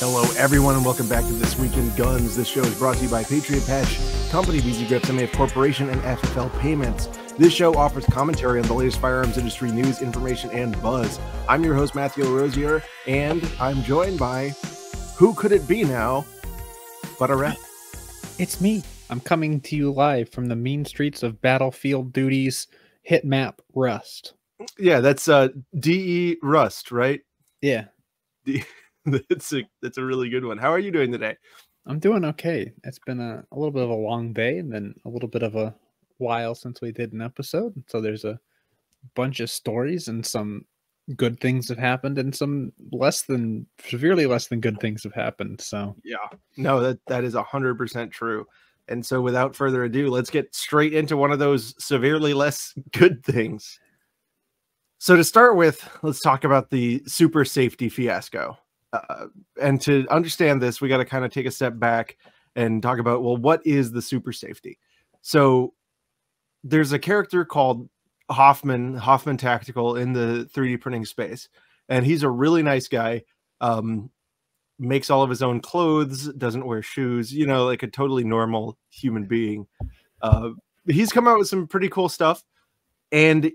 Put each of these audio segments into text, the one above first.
Hello, everyone, and welcome back to This Week in Guns. This show is brought to you by Patriot Patch, Company VZ Grips, MAF Corporation, and FFL Payments. This show offers commentary on the latest firearms industry news, information, and buzz. I'm your host, Matthew Larosiere, and I'm joined by who could it be now but a rep? It's me. I'm coming to you live from the mean streets of Battlefield Duties hit map Rust. Yeah, that's uh DE Rust, right? Yeah. D- that's a that's a really good one. How are you doing today? I'm doing okay. It's been a, a little bit of a long day and then a little bit of a while since we did an episode. So there's a bunch of stories and some good things have happened and some less than severely less than good things have happened. So yeah, no, that that is a hundred percent true. And so without further ado, let's get straight into one of those severely less good things. So to start with, let's talk about the super safety fiasco. Uh, and to understand this, we got to kind of take a step back and talk about well, what is the super safety? So there's a character called Hoffman, Hoffman Tactical in the 3D printing space, and he's a really nice guy. Um, makes all of his own clothes, doesn't wear shoes, you know, like a totally normal human being. Uh, he's come out with some pretty cool stuff, and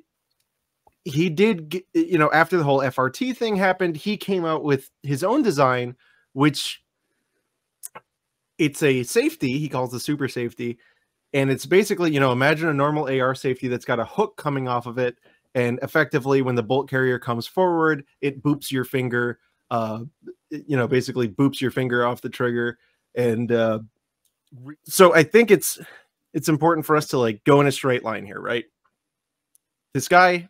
he did, you know, after the whole FRT thing happened, he came out with his own design, which it's a safety. He calls the super safety and it's basically you know imagine a normal ar safety that's got a hook coming off of it and effectively when the bolt carrier comes forward it boops your finger uh you know basically boops your finger off the trigger and uh so i think it's it's important for us to like go in a straight line here right this guy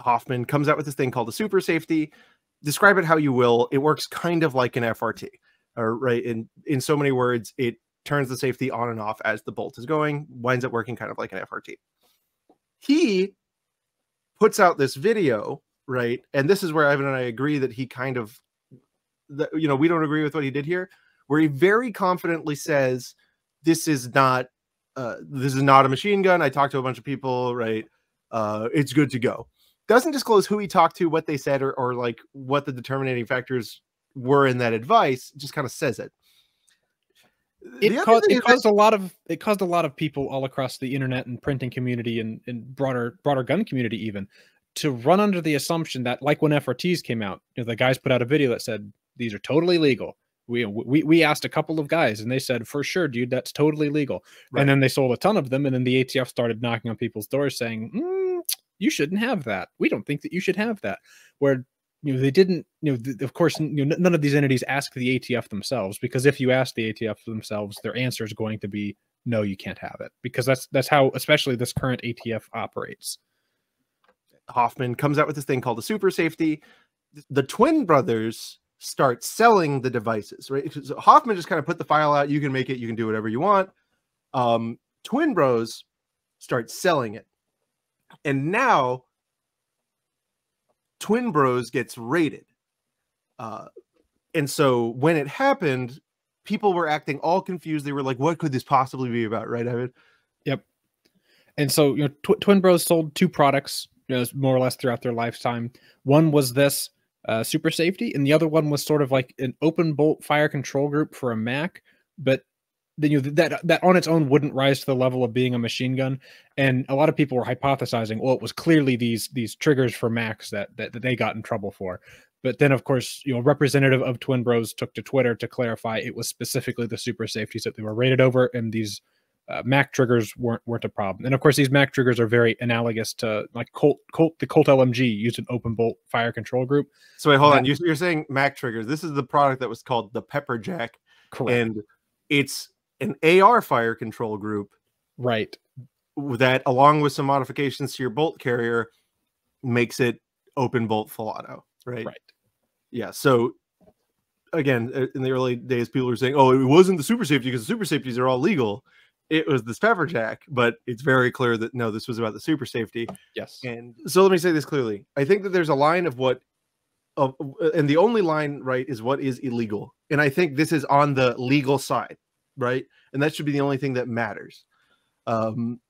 hoffman comes out with this thing called a super safety describe it how you will it works kind of like an frt or right in in so many words it turns the safety on and off as the bolt is going, winds up working kind of like an FRT. He puts out this video, right? And this is where Ivan and I agree that he kind of, that, you know, we don't agree with what he did here, where he very confidently says, "This is not, uh, this is not a machine gun." I talked to a bunch of people, right? Uh, it's good to go. Doesn't disclose who he talked to, what they said, or, or like what the determining factors were in that advice. Just kind of says it it, caused, it caused a lot of it caused a lot of people all across the internet and printing community and, and broader broader gun community even to run under the assumption that like when FRTs came out, you know, the guys put out a video that said these are totally legal. We, we we asked a couple of guys and they said for sure, dude, that's totally legal. Right. And then they sold a ton of them, and then the ATF started knocking on people's doors saying, mm, "You shouldn't have that. We don't think that you should have that." Where you know they didn't you know th- of course you know, none of these entities ask the atf themselves because if you ask the atf themselves their answer is going to be no you can't have it. Because that's that's how especially this current atf operates. Hoffman comes out with this thing called the super safety. The twin brothers start selling the devices right? So hoffman just kind of put the file out you can make it you can do whatever you want. Um twin bros start selling it and now Twin Bros gets raided. Uh, and so when it happened, people were acting all confused. They were like, "What could this possibly be about?" Right, Ivan? Yep. And so you know, Tw- Twin Bros sold two products, you know, more or less throughout their lifetime. One was this uh, super safety, and the other one was sort of like an open bolt fire control group for a Mac, but you know, that that on its own wouldn't rise to the level of being a machine gun. And a lot of people were hypothesizing, well, it was clearly these these triggers for Macs that that, that they got in trouble for. But then, of course, you know, representative of Twin Bros took to Twitter to clarify it was specifically the super safeties that they were rated over, and these uh, Mac triggers weren't weren't a problem. And of course, these Mac triggers are very analogous to like Colt Colt the Colt LMG used an open bolt fire control group. So wait, hold on. You, are saying Mac triggers. This is the product that was called the Pepper Jack, correct. and it's an AR fire control group. Right. That, along with some modifications to your bolt carrier, makes it open bolt full auto. Right. Right. Yeah. So, again, uh, in the early days, people were saying, oh, it wasn't the super safety because the super safeties are all legal. It was the Pepper Jack, but it's very clear that no, this was about the super safety. Yes. And so let me say this clearly. I think that there's a line of what of, and the only line right is what is illegal and i think this is on the legal side right? And that should be the only thing that matters. Um,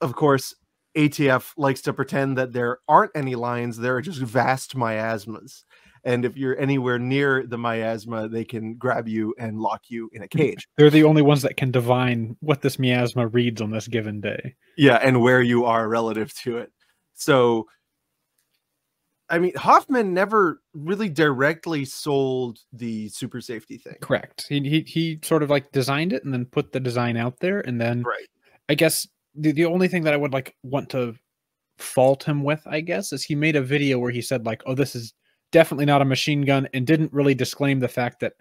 of course, ATF likes to pretend that there aren't any lines, there are just vast miasmas. and if you're anywhere near the miasma, they can grab you and lock you in a cage. They're the only ones that can divine what this miasma reads on this given day. Yeah, and where you are relative to it. So I mean, Hoffman never really directly sold the super safety thing. Correct. He he he sort of like designed it and then put the design out there, and then Right. I guess the, the only thing that I would like want to fault him with, I guess, is he made a video where he said like, "Oh, this is definitely not a machine gun," and didn't really disclaim the fact that.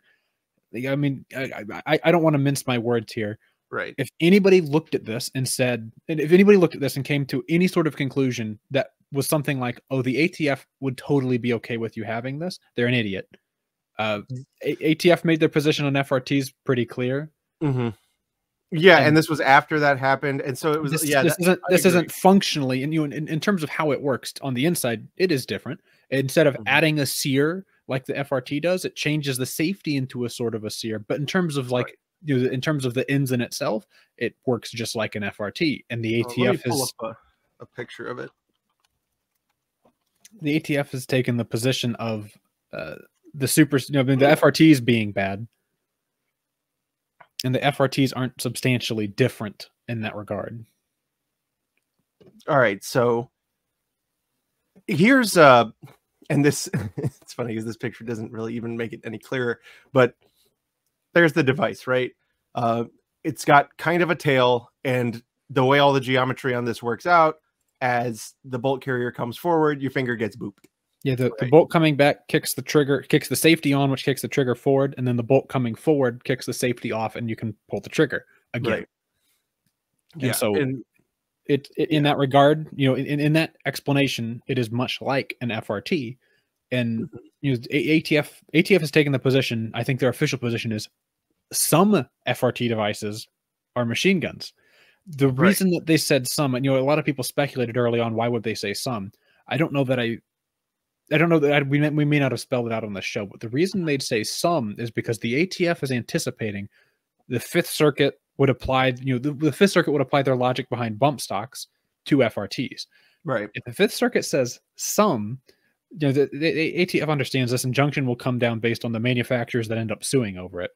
I mean, I I, I don't want to mince my words here. Right. If anybody looked at this and said, and if anybody looked at this and came to any sort of conclusion that was something like, "Oh, the ATF would totally be okay with you having this," they're an idiot. Uh, A- ATF made their position on FRTs pretty clear. hmm Yeah, And- and this was after that happened, and so it was. this, yeah, this that- isn't I this agree. isn't functionally and you in, in terms of how it works on the inside it is different instead of Mhm. adding a sear like the frt does it changes the safety into a sort of a sear but in terms of like Right. you know, in terms of the ends in itself it works just like an frt and the atf pull has up a, a picture of it. The atf has taken the position of uh, the super you know, the frts being bad and the frts aren't substantially different in that regard All right, so here's uh and this it's funny because this picture doesn't really even make it any clearer, but there's the device, right? Uh it's got kind of a tail, and the way all the geometry on this works out, as the bolt carrier comes forward, your finger gets booped. Yeah, the, the bolt coming back kicks the trigger, kicks the safety on, which kicks the trigger forward, and then the bolt coming forward kicks the safety off, and you can pull the trigger again. Right. And so and it, it in that regard, you know, in, in that explanation, it is much like an FRT. And Mm-hmm. you know, ATF ATF has taken the position. I think their official position is some FRT devices are machine guns. The Right. reason that they said some, and you know, a lot of people speculated early on why would they say some. I don't know that I. I don't know that I, we may, we may not have spelled it out on the show, but the reason they'd say some is because the ATF is anticipating the Fifth Circuit would apply, you know, the, the Fifth Circuit would apply their logic behind bump stocks to FRTs. right, If the Fifth Circuit says some, you know, the, the, the ATF understands this injunction will come down based on the manufacturers that end up suing over it.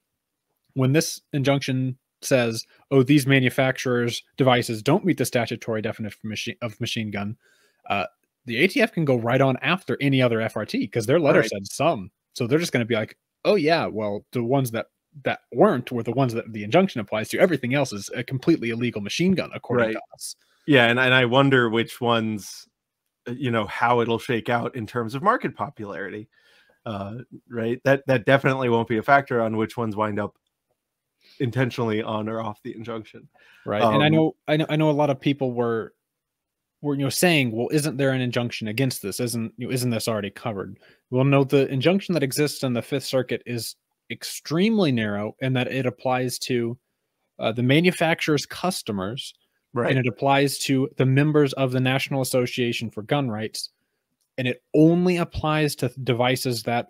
When this injunction says, "Oh, these manufacturers' devices don't meet the statutory definition of machine, of machine gun," uh, the ATF can go right on after any other FRT because their letter Right. said some, so they're just going to be like, "Oh yeah, well, the ones that that weren't were the ones that the injunction applies to. Everything else is a completely illegal machine gun according Right. to us." yeah, and, and I wonder which ones, uh, you know, how it'll shake out in terms of market popularity. Uh, right, that that definitely won't be a factor on which ones wind up intentionally on or off the injunction. right and i Um, know i know i know a lot of people were were you know saying well isn't there an injunction against this? Isn't you know, isn't this already covered? Well no the injunction that exists in the fifth circuit is extremely narrow in that it applies to uh, the manufacturer's customers Right, and it applies to the members of the national association for gun rights and it only applies to devices that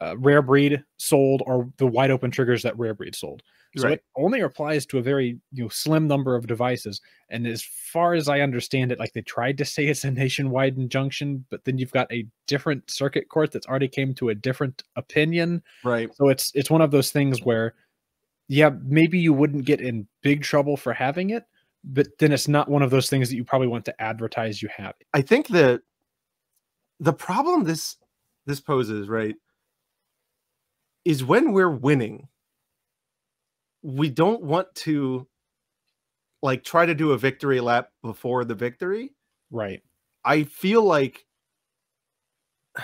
uh, rare breed sold or the wide open triggers that rare breed sold so Right. it only applies to a very you know slim number of devices. And as far as I understand it, like they tried to say it's a nationwide injunction, but then you've got a different circuit court that's already came to a different opinion. right, So it's it's one of those things where, yeah, maybe you wouldn't get in big trouble for having it, but then it's not one of those things that you probably want to advertise you have. I think the the problem this this poses right is when we're winning, we don't want to like try to do a victory lap before the victory. Right. I feel like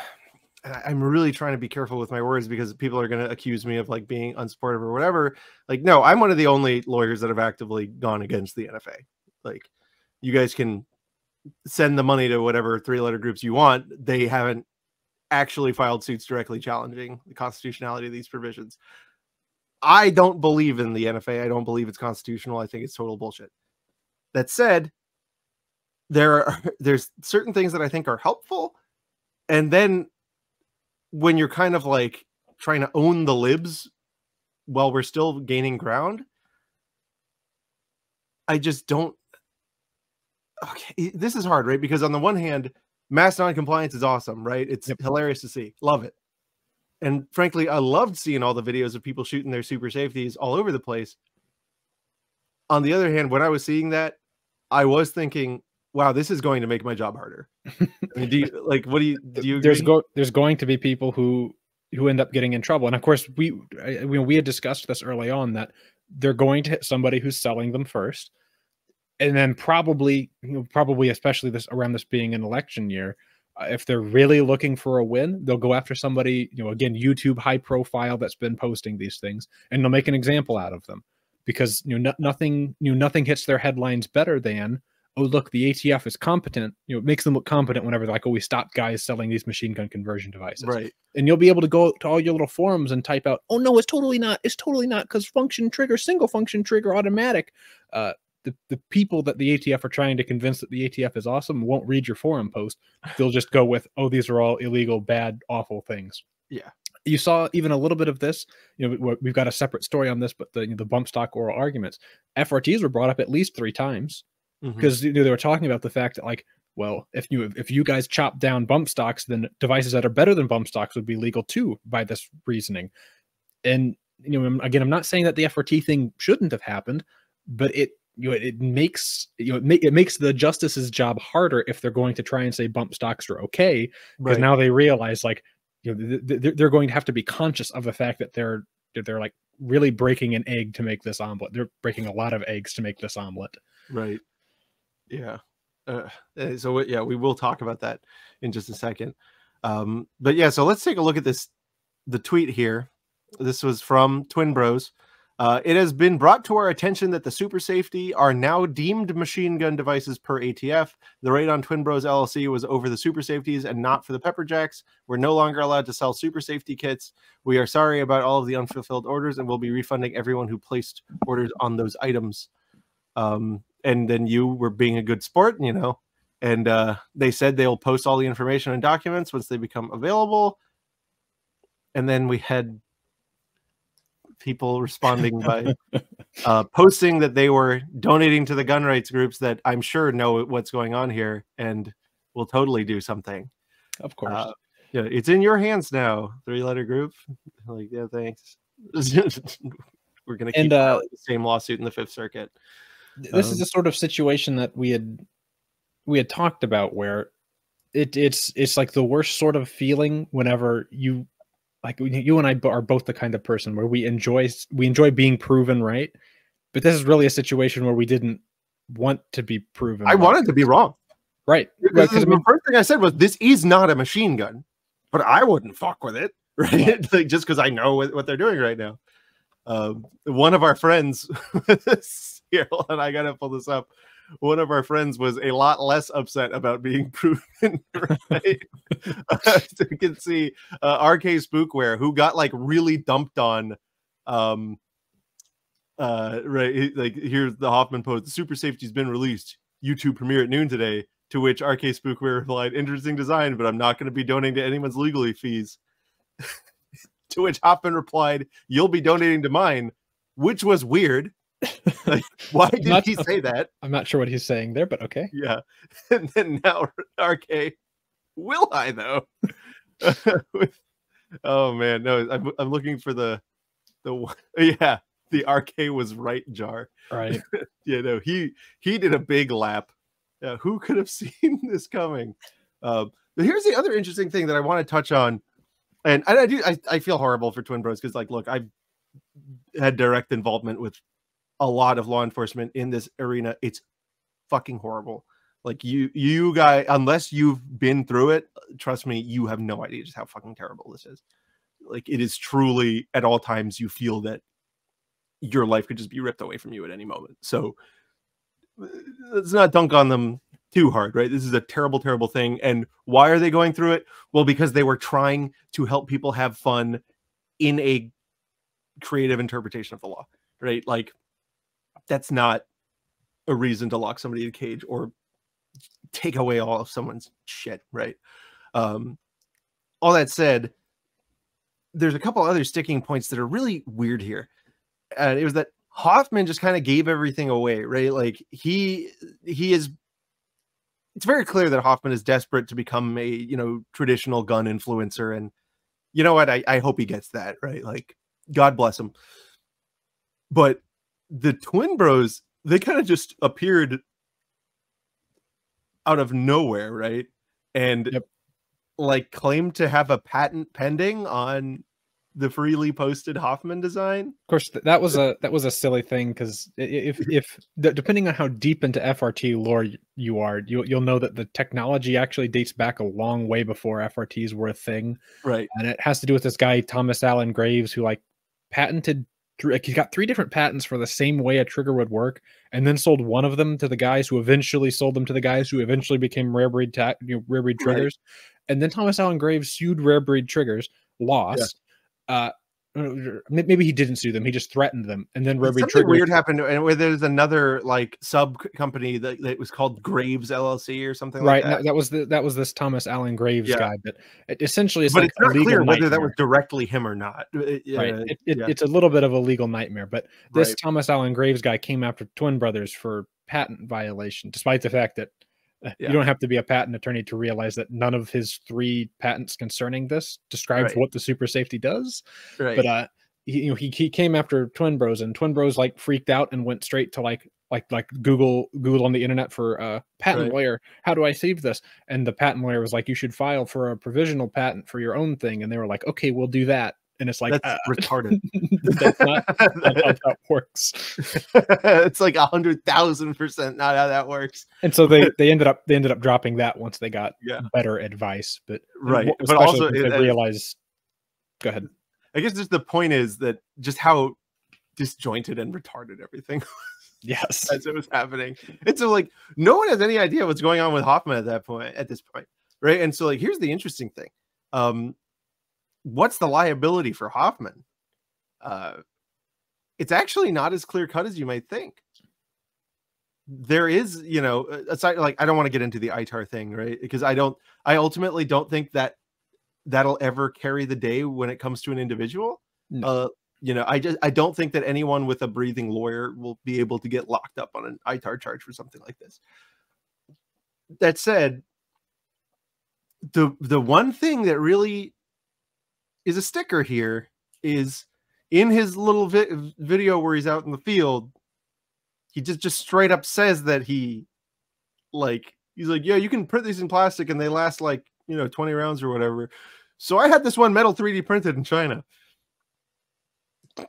I'm really trying to be careful with my words because people are going to accuse me of like being unsupportive or whatever. Like, no, I'm one of the only lawyers that have actively gone against the NFA. Like, you guys can send the money to whatever three letter groups you want. They haven't actually filed suits directly challenging the constitutionality of these provisions. I don't believe in the NFA. I don't believe it's constitutional. I think it's total bullshit. That said, there are there's certain things that I think are helpful, and then when you're kind of like trying to own the libs while we're still gaining ground, I just don't. Okay, this is hard, right? Because on the one hand, mass non-compliance is awesome, right? It's Yep. hilarious to see, love it. And frankly, I loved seeing all the videos of people shooting their super safeties all over the place. On the other hand, when I was seeing that, I was thinking, wow, this is going to make my job harder. I mean, do you like what do you do you there's go there's going to be people who who end up getting in trouble and of course we I- we, we had discussed this early on that they're going to hit somebody who's selling them first and then probably you know probably especially this around this being an election year uh, if they're really looking for a win they'll go after somebody you know again youtube high profile that's been posting these things and they'll make an example out of them because you know no, nothing you know nothing hits their headlines better than oh look the atf is competent you know it makes them look competent whenever they're like oh we stopped guys selling these machine gun conversion devices right. and you'll be able to go to all your little forums and type out oh no it's totally not it's totally not because function trigger single function trigger automatic uh the, the people that the ATF are trying to convince that the ATF is awesome won't read your forum post. They'll just go with, oh, these are all illegal, bad, awful things. Yeah. You saw even a little bit of this. You know, we- we've got a separate story on this, but the the bump stock oral arguments, FRTs were brought up at least three times mm-hmm. because you know, they were talking about the fact that like well if you if you guys chop down bump stocks then devices that are better than bump stocks would be legal too by this reasoning and you know again i'm not saying that the frt thing shouldn't have happened but it you know it, makes you know it, ma- it makes the justice's job harder if they're going to try and say bump stocks are okay because Right. now they realize like you know th- th- they're- going to have to be conscious of the fact that they're they're like really breaking an egg to make this omelet they're breaking a lot of eggs to make this omelet Right. Yeah. Uh, uh, so yeah, we will talk about that in just a second. Um, but yeah, so let's take a look at this. The tweet here. This was from Twin Bros. Uh, it has been brought to our attention that the super safety are now deemed machine gun devices per ATF. The raid on Twin Bros LLC was over the super safeties and not for the pepper jacks. We're no longer allowed to sell super safety kits. We are sorry about all of the unfulfilled orders and we'll be refunding everyone who placed orders on those items. Um, and then you were being a good sport, you know, and uh, they said they'll post all the information and documents once they become available. And then we had people responding by uh, posting that they were donating to the gun rights groups that I'm sure know what's going on here and will totally do something. of course Uh, yeah, it's in your hands now. Three letter group. Like, yeah, thanks. We're gonna keep And, uh, the same lawsuit in the Fifth Circuit. this is Um, the sort of situation that we had we had talked about where it it's it's like the worst sort of feeling whenever you like you and I are both the kind of person where we enjoy we enjoy being proven right but this is really a situation where we didn't want to be proven I right. wanted to be wrong. right Because right I the first thing I said was, "This is not a machine gun," but I wouldn't fuck with it, right? like just because I know what, what they're doing right now. Um, one of our friends, here, and I gotta pull this up. One of our friends was a lot less upset about being proven right. so we can see uh, RK Spookware, who got like really dumped on. Um, uh, right, like here's the Hoffman post: "The super safety's been released. YouTube premiere at noon today." To which RK Spookware replied, "Interesting design, but I'm not going to be donating to anyone's legally fees." to which Hoffman replied, "You'll be donating to mine," which was weird. Like, why did Not- he say that? I'm not sure what he's saying there but okay Yeah, and then now RK, will I though? With- oh man, no, I'm I'm looking for the the yeah the RK was right jar. right you know he he did a big lap yeah who could have seen this coming um but here's the other interesting thing that i want to touch on and, and i do I, I feel horrible for twin bros because like look i've had direct involvement with a lot of law enforcement in this arena it's fucking horrible like you you guys unless you've been through it trust me you have no idea just how fucking terrible this is like it is truly at all times you feel that your life could just be ripped away from you at any moment. So let's not dunk on them too hard, right? This is a terrible, terrible thing. And why are they going through it? Well, because they were trying to help people have fun in a creative interpretation of the law, right? Like that's not a reason to lock somebody in a cage or take away all of someone's shit, right? Um, all that said, there's a couple other sticking points that are really weird here and it was that Hoffman just kind of gave everything away, right? Like he he is it's very clear that Hoffman is desperate to become a, you know, traditional gun influencer and you know what? I, I hope he gets that, right? Like, God bless him. But the twin bros, they kind of just appeared out of nowhere, right? And Yep. like claimed to have a patent pending on the freely posted Hoffman design. Of course, that was a that was a silly thing because if if depending on how deep into FRT lore you are, you you'll know that the technology actually dates back a long way before FRTs were a thing, Right. and it has to do with this guy Thomas Allen Graves who like patented. Thr- Like he got three different patents for the same way a trigger would work, and then sold one of them to the guys who eventually sold them to the guys who eventually became rare breed ta- you know, rare breed Right. triggers. And then Thomas Allen Graves sued rare breed triggers, lost. Uh, m- maybe he didn't sue them; he just threatened them, and then breed Something triggers. weird happened, and where there's another like sub company that, that was called Graves LLC or something Right, like that, that. that was the that was this Thomas Allen Graves Yeah. guy, but it, essentially it's but like it's not clear whether that was directly him or not. Uh, right. uh, It, it, yeah, It's a little bit of a legal nightmare, but this right. Thomas Allen Graves guy came after Twin Brothers for patent violation, despite the fact that uh, Yeah. you don't have to be a patent attorney to realize that none of his three patents concerning this describes Right. what the super safety does. right. But uh, he, you know, he he came after Twin Bros, and Twin Bros like freaked out and went straight to like like like Google Google on the internet for a patent Right. lawyer. How do I save this? And the patent lawyer was like, you should file for a provisional patent for your own thing. And they were like, okay, we'll do that. And it's like, That's uh, retarded. that's not how that works. it's like a hundred thousand percent not how that works. And so they they ended up they ended up dropping that once they got Yeah. better advice. But Right. But also it- they uh, realized. Go ahead. I guess just the point is that just how disjointed and retarded everything Yes. as it was happening. And so like no one has any idea what's going on with Hoffman at that point, at this point. Right. And so like here's the interesting thing. Um what's the liability for Hoffman? Uh it's actually not as clear cut as you might think. There is, you know, uh, aside like I don't want to get into the ITAR thing, right? Because I don't I ultimately don't think that that'll ever carry the day when it comes to an individual. No. Uh you know, I just I don't think that anyone with a breathing lawyer will be able to get locked up on an ITAR charge for something like this. That said, the the one thing that really is a sticker here is in his little vi- video where he's out in the field, he just just straight up says that he like he's like, yeah, you can print these in plastic and they last like you know 20 rounds or whatever. So I had this one metal 3D printed in China.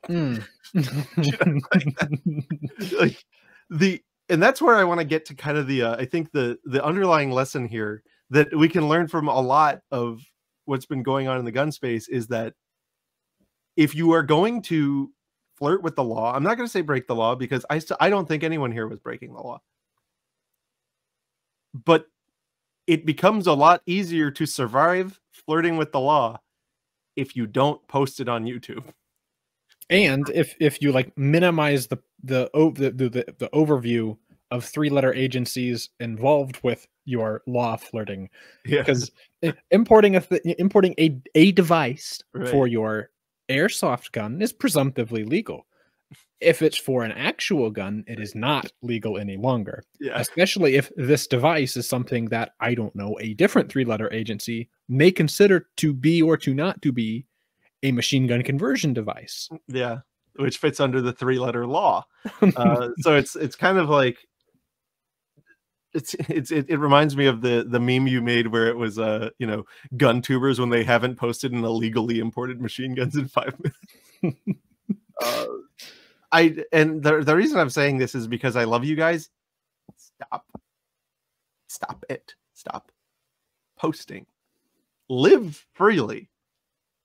Mm. like the and that's where I want to get to kind of the uh, I think the the underlying lesson here that we can learn from a lot of what's been going on in the gun space is that if you are going to flirt with the law, I'm not going to say break the law because I st- I don't think anyone here was breaking the law. But it becomes a lot easier to survive flirting with the law if you don't post it on YouTube. and if if you like minimize the the o- the the, the, overview of three letter agencies involved with your law flirting Yeah. because importing a th- importing a a device for your airsoft gun is presumptively legal. If it's for an actual gun it is not legal any longer Yeah. especially if this device is something that i don't know a different three letter agency may consider to be or to not to be a machine gun conversion device. Yeah which fits under the three letter law. Uh, so it's it's kind of like it's it's it, it reminds me of the the meme you made where it was uh you know gun tubers when they haven't posted an illegally imported machine guns in five minutes. Uh, i and the, the reason i'm saying this is because i love you guys. Stop. Stop it. Stop posting. Live freely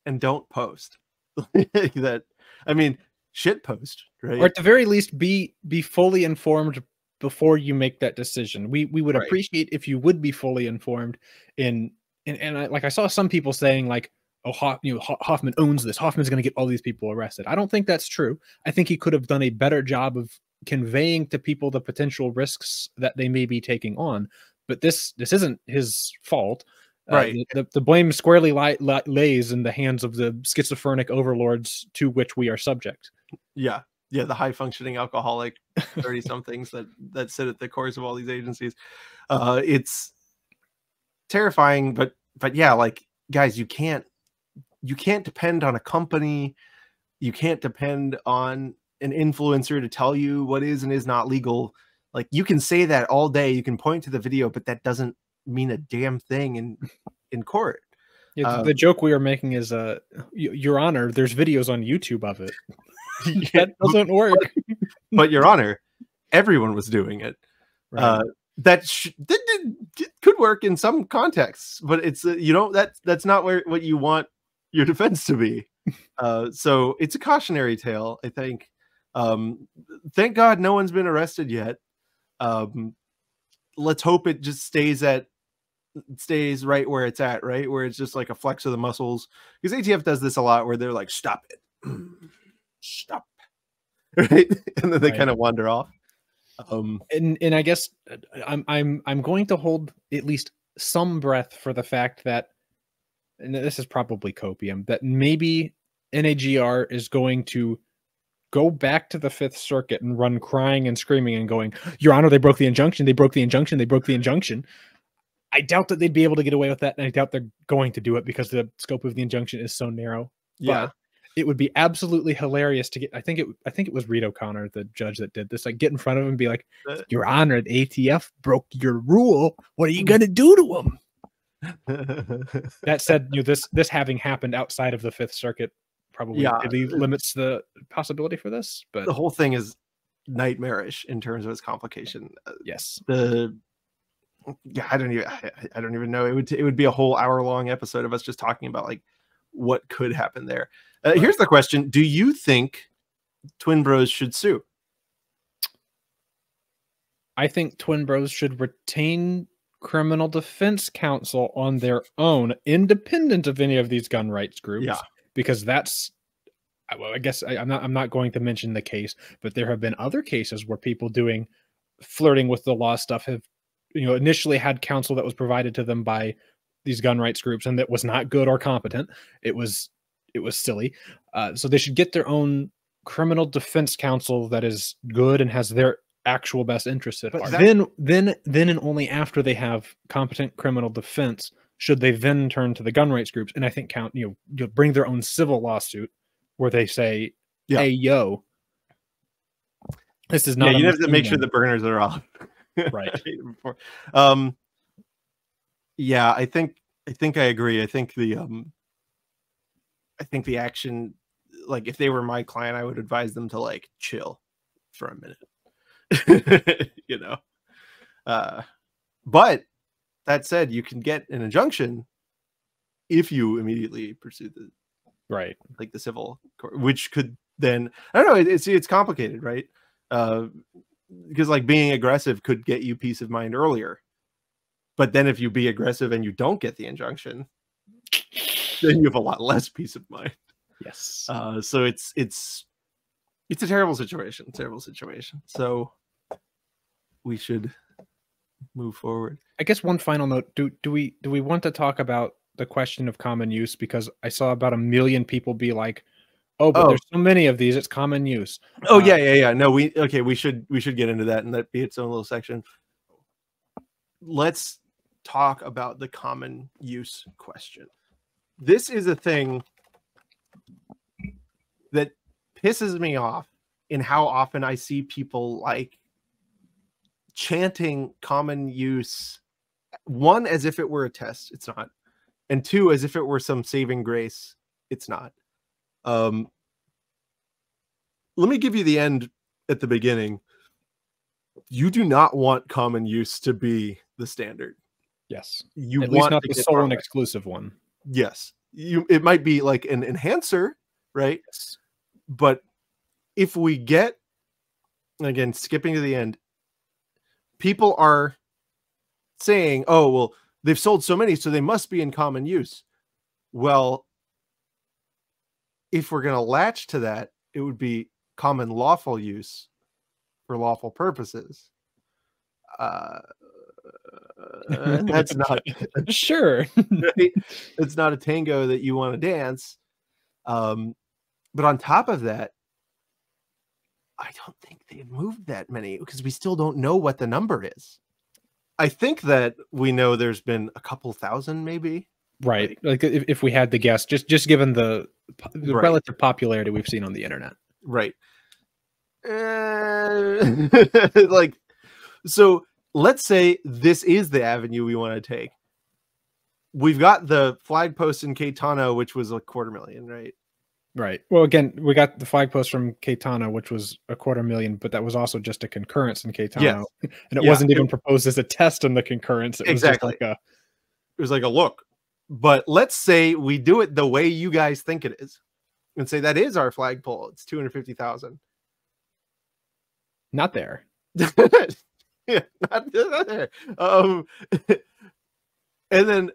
and don't post. That i mean shit post right? Or at the very least be be fully informed before you make that decision. We we would Right. appreciate if you would be fully informed in and, and I, like i saw some people saying like oh Hoff, you know hoffman owns this. Hoffman's going to get all these people arrested. I don't think that's true. I think he could have done a better job of conveying to people the potential risks that they may be taking on. But this this isn't his fault. Uh, Right. the, the, the blame squarely li- li- lays in the hands of the schizophrenic overlords to which we are subject. Yeah yeah the high functioning alcoholic 30 somethings that that sit at the cores of all these agencies. Uh it's terrifying but but yeah like guys you can't you can't depend on a company. You can't depend on an influencer to tell you what is and is not legal. Like you can say that all day you can point to the video but that doesn't mean a damn thing in in court. Yeah, the, Uh, the joke we are making is, uh, Your Honor, there's videos on YouTube of it. that doesn't work. but your honor everyone was doing it. Right. uh that, sh- that, that could work in some contexts but it's uh, you know that that's not where what you want your defense to be. Uh so it's a cautionary tale i think. Um thank god no one's been arrested yet. Um let's hope it just stays at stays right where it's at right? Where it's just like a flex of the muscles. Because atf does this a lot where they're like stop it stop right and then they Right. kind of wander off um and and I guess uh, I'm I'm I'm going to hold at least some breath for the fact that, and this is probably copium, that maybe NAGR is going to go back to the Fifth Circuit and run crying and screaming and going, Your Honor, they broke the injunction, they broke the injunction, they broke the injunction. I doubt that they'd be able to get away with that, and I doubt they're going to do it because the scope of the injunction is so narrow. yeah But it would be absolutely hilarious to get. I think it. I think it was Reed O'Connor, the judge that did this. Like, get in front of him and be like, Uh, "Your Honor, the ATF broke your rule. What are you gonna do to him?" That said, you know, this this having happened outside of the Fifth Circuit probably Yeah. really limits the possibility for this. But the whole thing is nightmarish in terms of its complication Uh, yes, the yeah i don't even I, I don't even know it would it would be a whole hour long episode of us just talking about like what could happen there uh, here's the question do you think twin bros should sue I think Twin Bros should retain criminal defense counsel on their own, independent of any of these gun rights groups. Yeah. because that's. I- Well, I guess I, I'm not. I'm not going to mention the case, but there have been other cases where people doing flirting with the law stuff have, you know, initially had counsel that was provided to them by these gun rights groups, and that was not good or competent. It was, it was silly. Uh, so they should get their own criminal defense counsel that is good and has their actual best interests at But heart. that- Then, then, then, and only after they have competent criminal defense should they then turn to the gun rights groups and I think count you know, you know bring their own civil lawsuit where they say, Yeah. "Hey, yo, this is not." a you have to make sure the burners are off Right. um yeah i think i think i agree i think the um i think the action like if they were my client i would advise them to like chill for a minute you know uh but that said you can get an injunction if you immediately pursue the right. like the civil court, which could then I don't know. It, it's it's complicated, right? Uh, because like being aggressive could get you peace of mind earlier, but then if you be aggressive and you don't get the injunction, then you have a lot less peace of mind. Yes. Uh, so it's it's it's a terrible situation, terrible situation. So we should move forward. I guess one final note: do do we do we want to talk about the question of common use? Because I saw about a million people be like, "Oh, but Oh. there's so many of these; it's common use." Oh Uh, yeah, yeah, yeah. No, we okay. We should we should get into that and that be its own little section. Let's talk about the common use question. This is a thing that pisses me off in how often I see people like chanting common use one as if it were a test it's not and two as if it were some saving grace it's not um let me give you the end at the beginning you do not want common use to be the standard Yes. you At least want not the sole and exclusive one. Yes. You it might be like an enhancer right? Yes. but if we get again skipping to the end people are saying oh well they've sold so many so they must be in common use. Well if we're going to latch to that it would be common lawful use for lawful purposes. Uh and that's not Sure. right? it's not a tango that you want to dance. Um, but on top of that, I don't think they've moved that many because we still don't know what the number is. I think that we know there's been a couple thousand, maybe, Right. Like if, if we had to guess, just just given the, the Right. relative popularity we've seen on the internet. Right. Uh, like, so let's say this is the avenue we want to take. We've got the flag post in Caetano, which was a quarter million, right? Right. Well, again, we got the flag post from Caetano, which was a quarter million, but that was also just a concurrence in Caetano, Yes. and it Yeah. wasn't even proposed as a test in the concurrence. It was Exactly. just like a It was like a look. But let's say we do it the way you guys think it is and say that is our flagpole. It's 250,000. not there. yeah, not. Um, and then,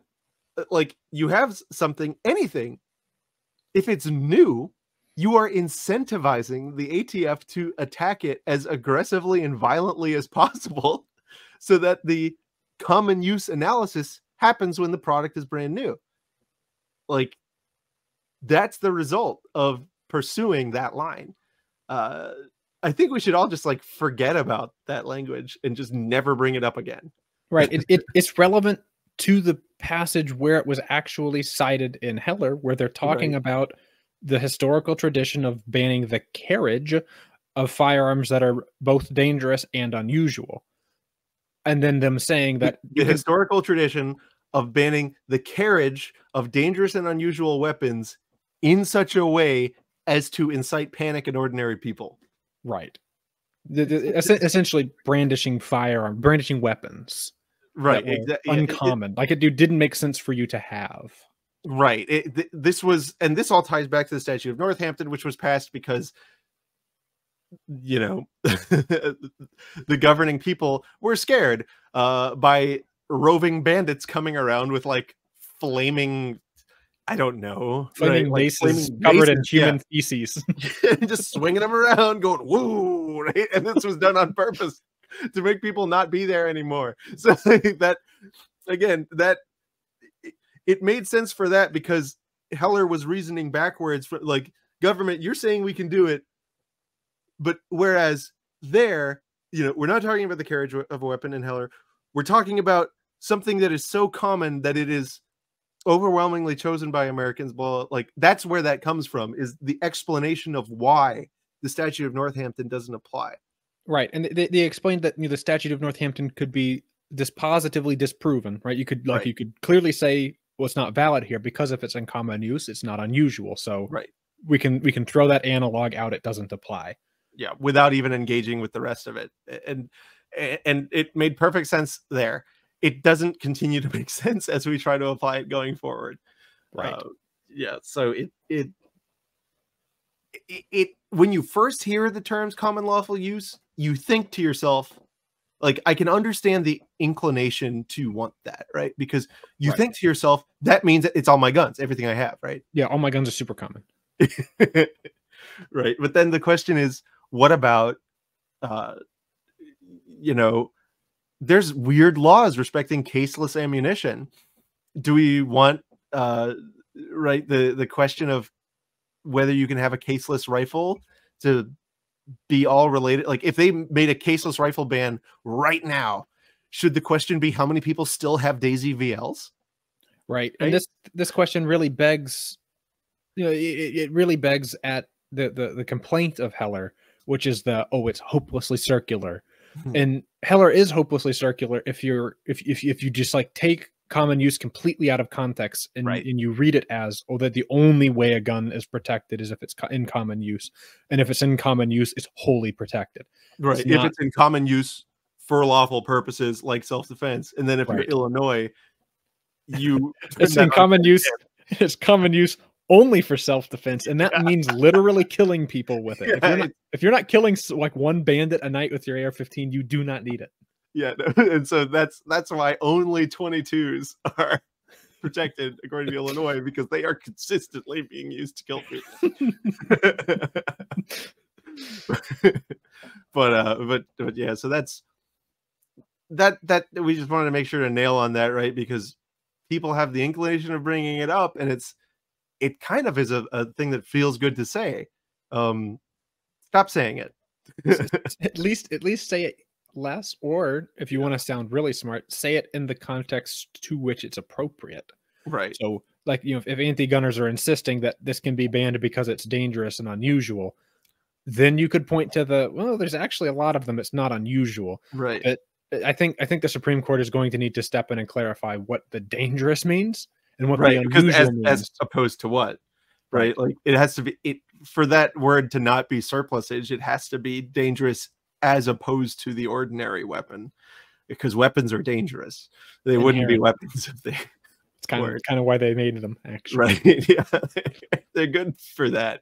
uh, like, you have something, anything. If it's new, you are incentivizing the ATF to attack it as aggressively and violently as possible so that the common use analysis happens when the product is brand new. Like, that's the result of pursuing that line. Uh, I think we should all just like forget about that language and just never bring it up again. Right. It, it it's relevant to the passage where it was actually cited in Heller, where they're talking Right. about the historical tradition of banning the carriage of firearms that are both dangerous and unusual. And then them saying that the historical tradition of banning the carriage of dangerous and unusual weapons in such a way as to incite panic in ordinary people. Right. The, the- es- essentially brandishing firearm, brandishing weapons. Right. were exa- yeah, it- it- Uncommon. like it dude, didn't make sense for you to have. Right. It, th- this was, and this all ties back to the Statute of Northampton, which was passed because, you know, the governing people were scared uh, by roving bandits coming around with like flaming, I don't know, Flaming right, like maces flaming covered in maces, yeah. human feces. just swinging them around, going woo, right? And this was done on purpose to make people not be there anymore. So that again, that it- it made sense for that because Heller was reasoning backwards for like government, you're saying we can do it, but whereas there, you know, we're not talking about the carriage of a weapon in Heller, we're talking about something that is so common that it is overwhelmingly chosen by Americans. Well, like that's where that comes from is the explanation of why the statute of Northampton doesn't apply. Right, and they, they explained that you know, the statute of Northampton could be dispositively disproven. Right, you could like Right. you could clearly say well, it's not valid here because if it's in common use, it's not unusual. So Right. we can we can throw that analog out. It doesn't apply. Yeah, without even engaging with the rest of it. And and it made perfect sense there. It doesn't continue to make sense as we try to apply it going forward. Right. Uh, yeah. So it it it, it when you first hear the terms common lawful use, you think to yourself, like I can understand the inclination to want that, right? Because you Right. think to yourself, that means it's all my guns, everything I have, right? yeah, all my guns are super common. right. But then the question is, what about uh you know, there's weird laws respecting caseless ammunition. Do we want uh right the the question of whether you can have a caseless rifle to be all related like if they made a caseless rifle ban right now should the question be how many people still have daisy vls Right. Right? And this this question really begs, you know, it, it really begs at the, the the complaint of Heller, which is the oh, it's hopelessly circular. Hmm. and Heller is hopelessly circular if you're if if if you just like take common use completely out of context and, Right. and you read it as oh that the only way a gun is protected is if it's in common use and if it's in common use it's wholly protected right It's if not- it's in common use for lawful purposes like self-defense and then if Right. you're illinois you it's in common use it's common use only for self-defense and that means literally killing people with it. If, you're not, if you're not killing like one bandit a night with your ar-15 you do not need it. Yeah and so that's that's why only 22s are protected according to illinois because they are consistently being used to kill people. But uh but but yeah so that's that that we just wanted to make sure to nail on that right because people have the inclination of bringing it up and it's it kind of is a, a thing that feels good to say um stop saying it at least at least say it less or if you want to sound really smart say it in the context to which it's appropriate Right. So, like, you know, if, if anti gunners are insisting that this can be banned because it's dangerous and unusual, then you could point to the well, there's actually a lot of them. It's not unusual. Right. But I think I think the Supreme Court is going to need to step in and clarify what the dangerous means and what right. the Because unusual as, means. as opposed to what? Right. Like it has to be it for that word to not be surplusage, it has to be dangerous as opposed to the ordinary weapon. Because weapons are dangerous. They wouldn't be weapons if they it's kind of kind of why they made them actually. right yeah. They're good for that.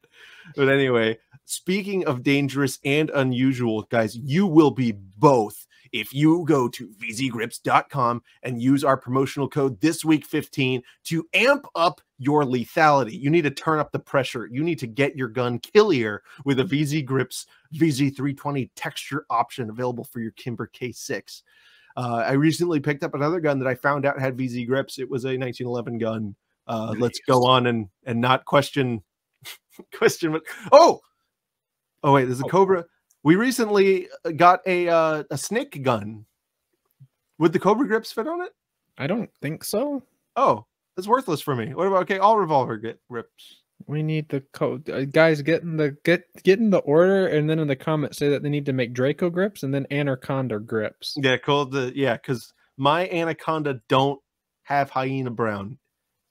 But anyway speaking of dangerous and unusual guys you will be both if you go to vzgrips.com and use our promotional code this week 15 to amp up your lethality. You need to turn up the pressure. You need to get your gun killier with a vz grips vz320 texture option available for your kimber k6 uh, I recently picked up another gun that I found out had VZ grips. It was a 1911 gun. Uh, Let's go on and and not question question. What, oh, oh wait, there's a Oh. Cobra. We recently uh, got a uh, a snake gun. Would the Cobra grips fit on it? I don't think so. Oh, it's worthless for me. What about okay? All revolver get grips. We need the code uh, guys getting the get getting the order and then in the comments say that they need to make Draco grips and then Anaconda grips. Yeah, cool. The yeah, because my Anaconda don't have hyena brown,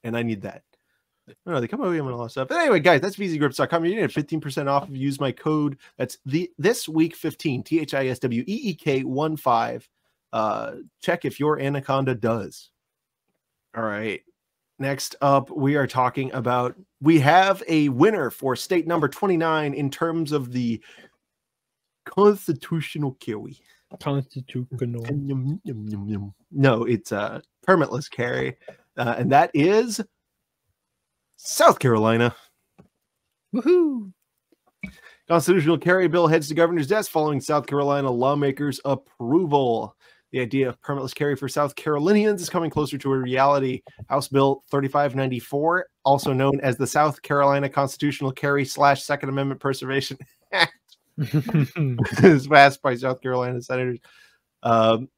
and I need that. I don't know, they come out with a lot of stuff. But anyway, guys, that's vzgrips.com. You get 15% off if you use my code. That's the this week 15, T H I S W E E K 1 5. Uh, check if your Anaconda does. All right. Next up, we are talking about we have a winner for state number 29 in terms of the constitutional carry. Constitutional. Yum, yum, yum, yum. No, it's a permitless carry, uh, and that is South Carolina. Woohoo! Constitutional carry bill heads to governor's desk following South Carolina lawmakers' approval. The idea of permitless carry for South Carolinians is coming closer to a reality. House Bill 3594, also known as the South Carolina Constitutional Carry slash Second Amendment Preservation Act, is passed by South Carolina senators. Um,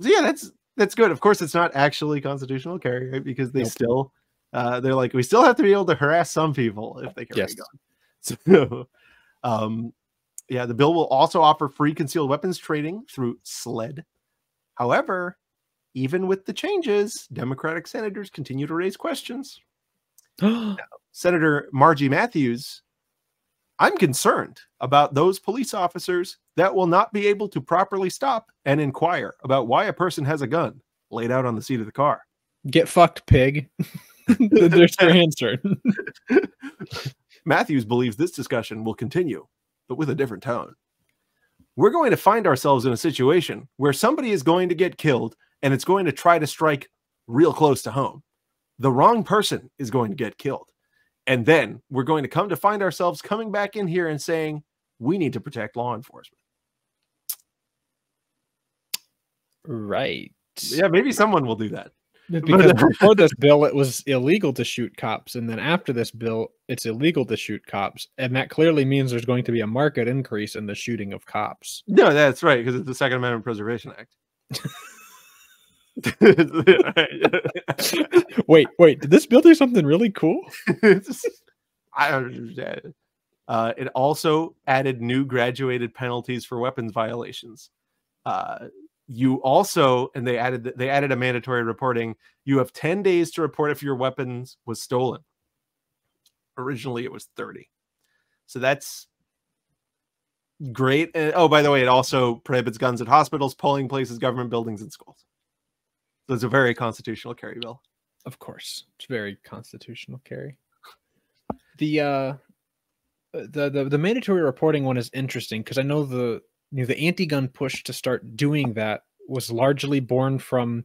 so yeah, that's that's good. Of course, it's not actually constitutional carry, right? Because they Nope. still uh, they're like we still have to be able to harass some people if they carry Yes. a gun. So, um, yeah, the bill will also offer free concealed weapons trading through SLED. However, even with the changes, Democratic senators continue to raise questions. Senator Margie Matthews, I'm concerned about those police officers that will not be able to properly stop and inquire about why a person has a gun laid out on the seat of the car. Get fucked, pig. There's your answer. Matthews believes this discussion will continue, but with a different tone. We're going to find ourselves in a situation where somebody is going to get killed and it's going to try to strike real close to home. The wrong person is going to get killed. And then we're going to come to find ourselves coming back in here and saying, we need to protect law enforcement. right. Yeah, maybe someone will do that. Because before this bill, it was illegal to shoot cops, and then after this bill, it's illegal to shoot cops, and that clearly means there's going to be a market increase in the shooting of cops. No, that's right, because it's the Second Amendment Preservation Act. wait, wait, did this bill do something really cool? I understand. Uh, it also added new graduated penalties for weapons violations. Uh, you also, and they added they added a mandatory reporting. You have ten days to report if your weapons was stolen. Originally, it was thirty, so that's great. And, oh, by the way, it also prohibits guns at hospitals, polling places, government buildings, and schools. So it's a very constitutional carry bill. Of course, it's very constitutional carry. The uh, the the, the mandatory reporting one is interesting because I know the you know the anti-gun push to start doing that was largely born from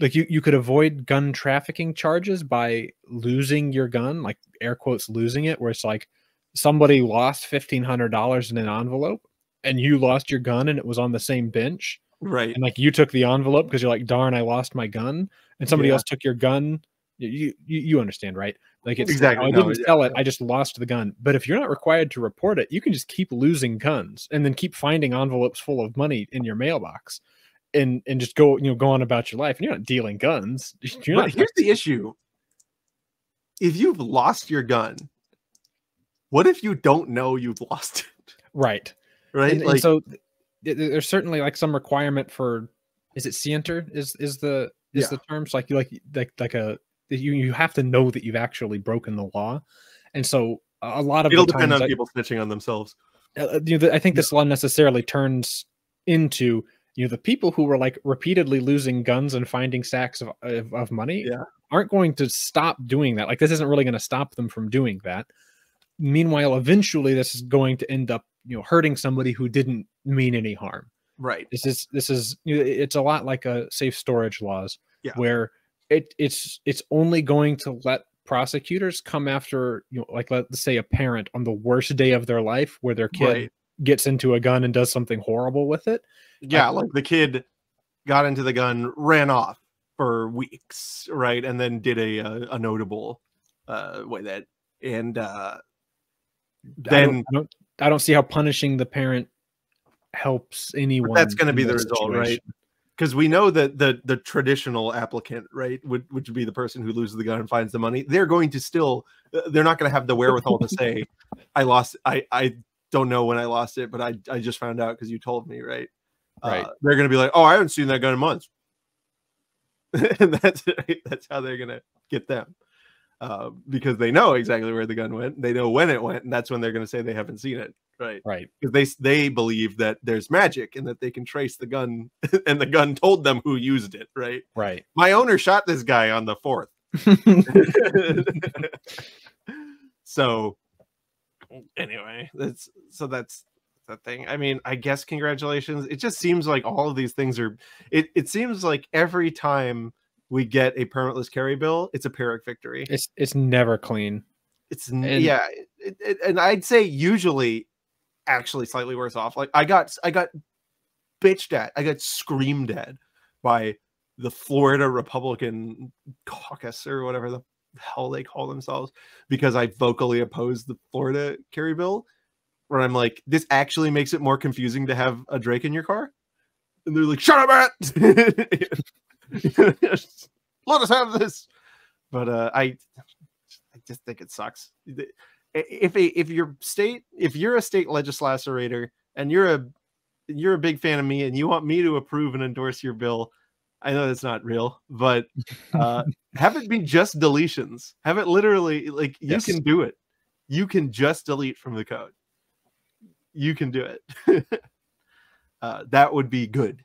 like you you could avoid gun trafficking charges by losing your gun, like air quotes losing it, where it's like somebody lost fifteen hundred dollars in an envelope and you lost your gun and it was on the same bench Right. and like you took the envelope because you're like darn i lost my gun and somebody Yeah. else took your gun you, you you understand right? Like it's Exactly, oh, i no, didn't yeah, sell it i just lost the gun. But if you're not required to report it you can just keep losing guns and then keep finding envelopes full of money in your mailbox and and just go you know go on about your life. And you're not dealing guns. You're but not here's the issue: if you've lost your gun, what if you don't know you've lost it? right. Right? and, and like, so th- th- there's certainly like some requirement for is it scienter? Is is the is Yeah. the terms like you like like like a you you have to know that you've actually broken the law and so a lot of it'll depend on I- people snitching on themselves. uh, you know, I think this law necessarily turns into you know the people who were like repeatedly losing guns and finding sacks of, of, of money Yeah. aren't going to stop doing that. Like this isn't really going to stop them from doing that. Meanwhile, eventually this is going to end up you know hurting somebody who didn't mean any harm. Right. This is this is you know, it's a lot like a safe storage laws Yeah. where it it's it's only going to let prosecutors come after you know like let's say a parent on the worst day of their life where their kid Right. gets into a gun and does something horrible with it. Yeah, like the kid got into the gun, ran off for weeks, right, and then did a a, a notable uh way that and uh I then don't, I don't I don't see how punishing the parent helps anyone. that's going to be the result, right? Because we know that the the traditional applicant, right, would which would be the person who loses the gun and finds the money. They're going to still, uh, they're not going to have the wherewithal to say, "I lost. I I don't know when I lost it, but I I just found out because you told me." Right. Right. Uh, they're going to be like, "Oh, I haven't seen that gun in months," and that's that's how they're going to get them. Uh, because they know exactly where the gun went, they know when it went, and that's when they're going to say they haven't seen it, right? Right. because they they believe that there's magic and that they can trace the gun and the gun told them who used it right Right. my owner shot this guy on the fourth so anyway that's so that's the thing i mean i guess congratulations it just seems like all of these things are it, it seems like every time we get a permitless carry bill it's a pyrrhic victory. It's it's never clean. it's And- yeah it, it, and i'd say usually actually slightly worse off. Like i got i got bitched at i got screamed at by the florida republican caucus or whatever the hell they call themselves because i vocally opposed the florida carry bill where i'm like this actually makes it more confusing to have a drake in your car? And they're like shut up matt let us have this but uh i I just think it sucks. If a if your state if you're a state legislator and you're a you're a big fan of me and you want me to approve and endorse your bill, I know that's not real, but uh, have it be just deletions. Have it literally like you Yes. can do it. You can just delete from the code. You can do it. uh, that would be good.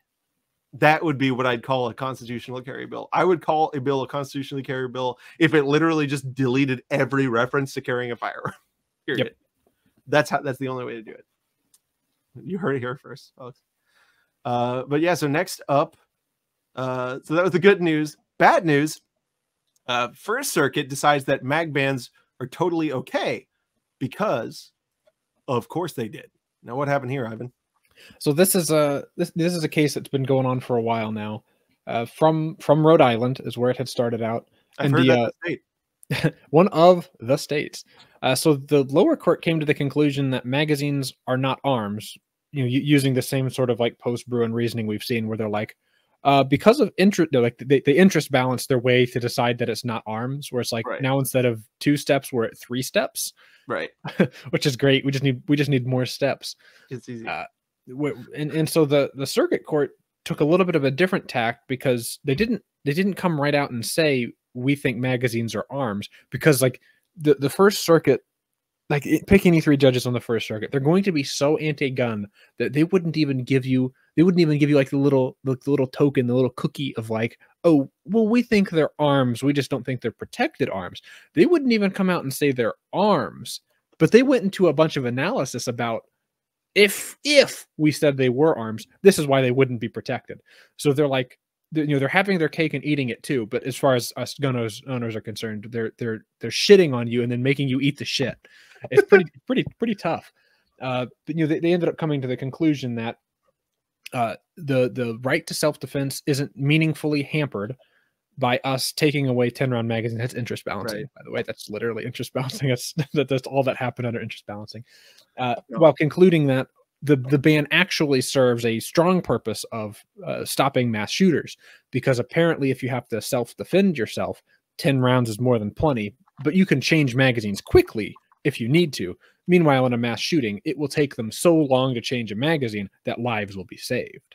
That would be what I'd call a constitutional carry bill. I would call a bill a constitutionally carry bill if it literally just deleted every reference to carrying a firearm. Period. That's how. That's the only way to do it. You heard it here first, folks. Uh, but yeah. So next up, uh, so that was the good news. Bad news. Uh, First Circuit decides that mag bans are totally okay because, of course, they did. Now, what happened here, Ivan? So this is a this this is a case that's been going on for a while now. Uh, from from Rhode Island is where it had started out. I've And heard the, that uh, state. one of the states. Uh, so the lower court came to the conclusion that magazines are not arms. You know, using the same sort of like post Bruen reasoning we've seen, where they're like, uh, because of interest, like they, they interest balance their way to decide that it's not arms. Where it's like Right. now instead of two steps, we're at three steps, Right. which is great. We just need we just need more steps. It's easy. Uh, and and so the the circuit court took a little bit of a different tack because they didn't they didn't come right out and say we think magazines are arms because like the the first circuit like pick any three judges on the first circuit they're going to be so anti-gun that they wouldn't even give you they wouldn't even give you like the little the little token the little cookie of like oh well we think they're arms we just don't think they're protected arms. They wouldn't even come out and say they're arms but they went into a bunch of analysis about if if we said they were arms this is why they wouldn't be protected. So they're like you know they're having their cake and eating it too but as far as us gun owners, are concerned they're they're they're shitting on you and then making you eat the shit. It's pretty pretty pretty tough. Uh but you know they, they ended up coming to the conclusion that uh the the right to self-defense isn't meaningfully hampered by us taking away 10 round magazine that's interest balancing Right. by the way. That's literally interest balancing. That's that, that's all that happened under interest balancing. Uh, Yeah. while concluding that the the ban actually serves a strong purpose of uh, stopping mass shooters because apparently if you have to self defend yourself 10 rounds is more than plenty but you can change magazines quickly if you need to. Meanwhile in a mass shooting it will take them so long to change a magazine that lives will be saved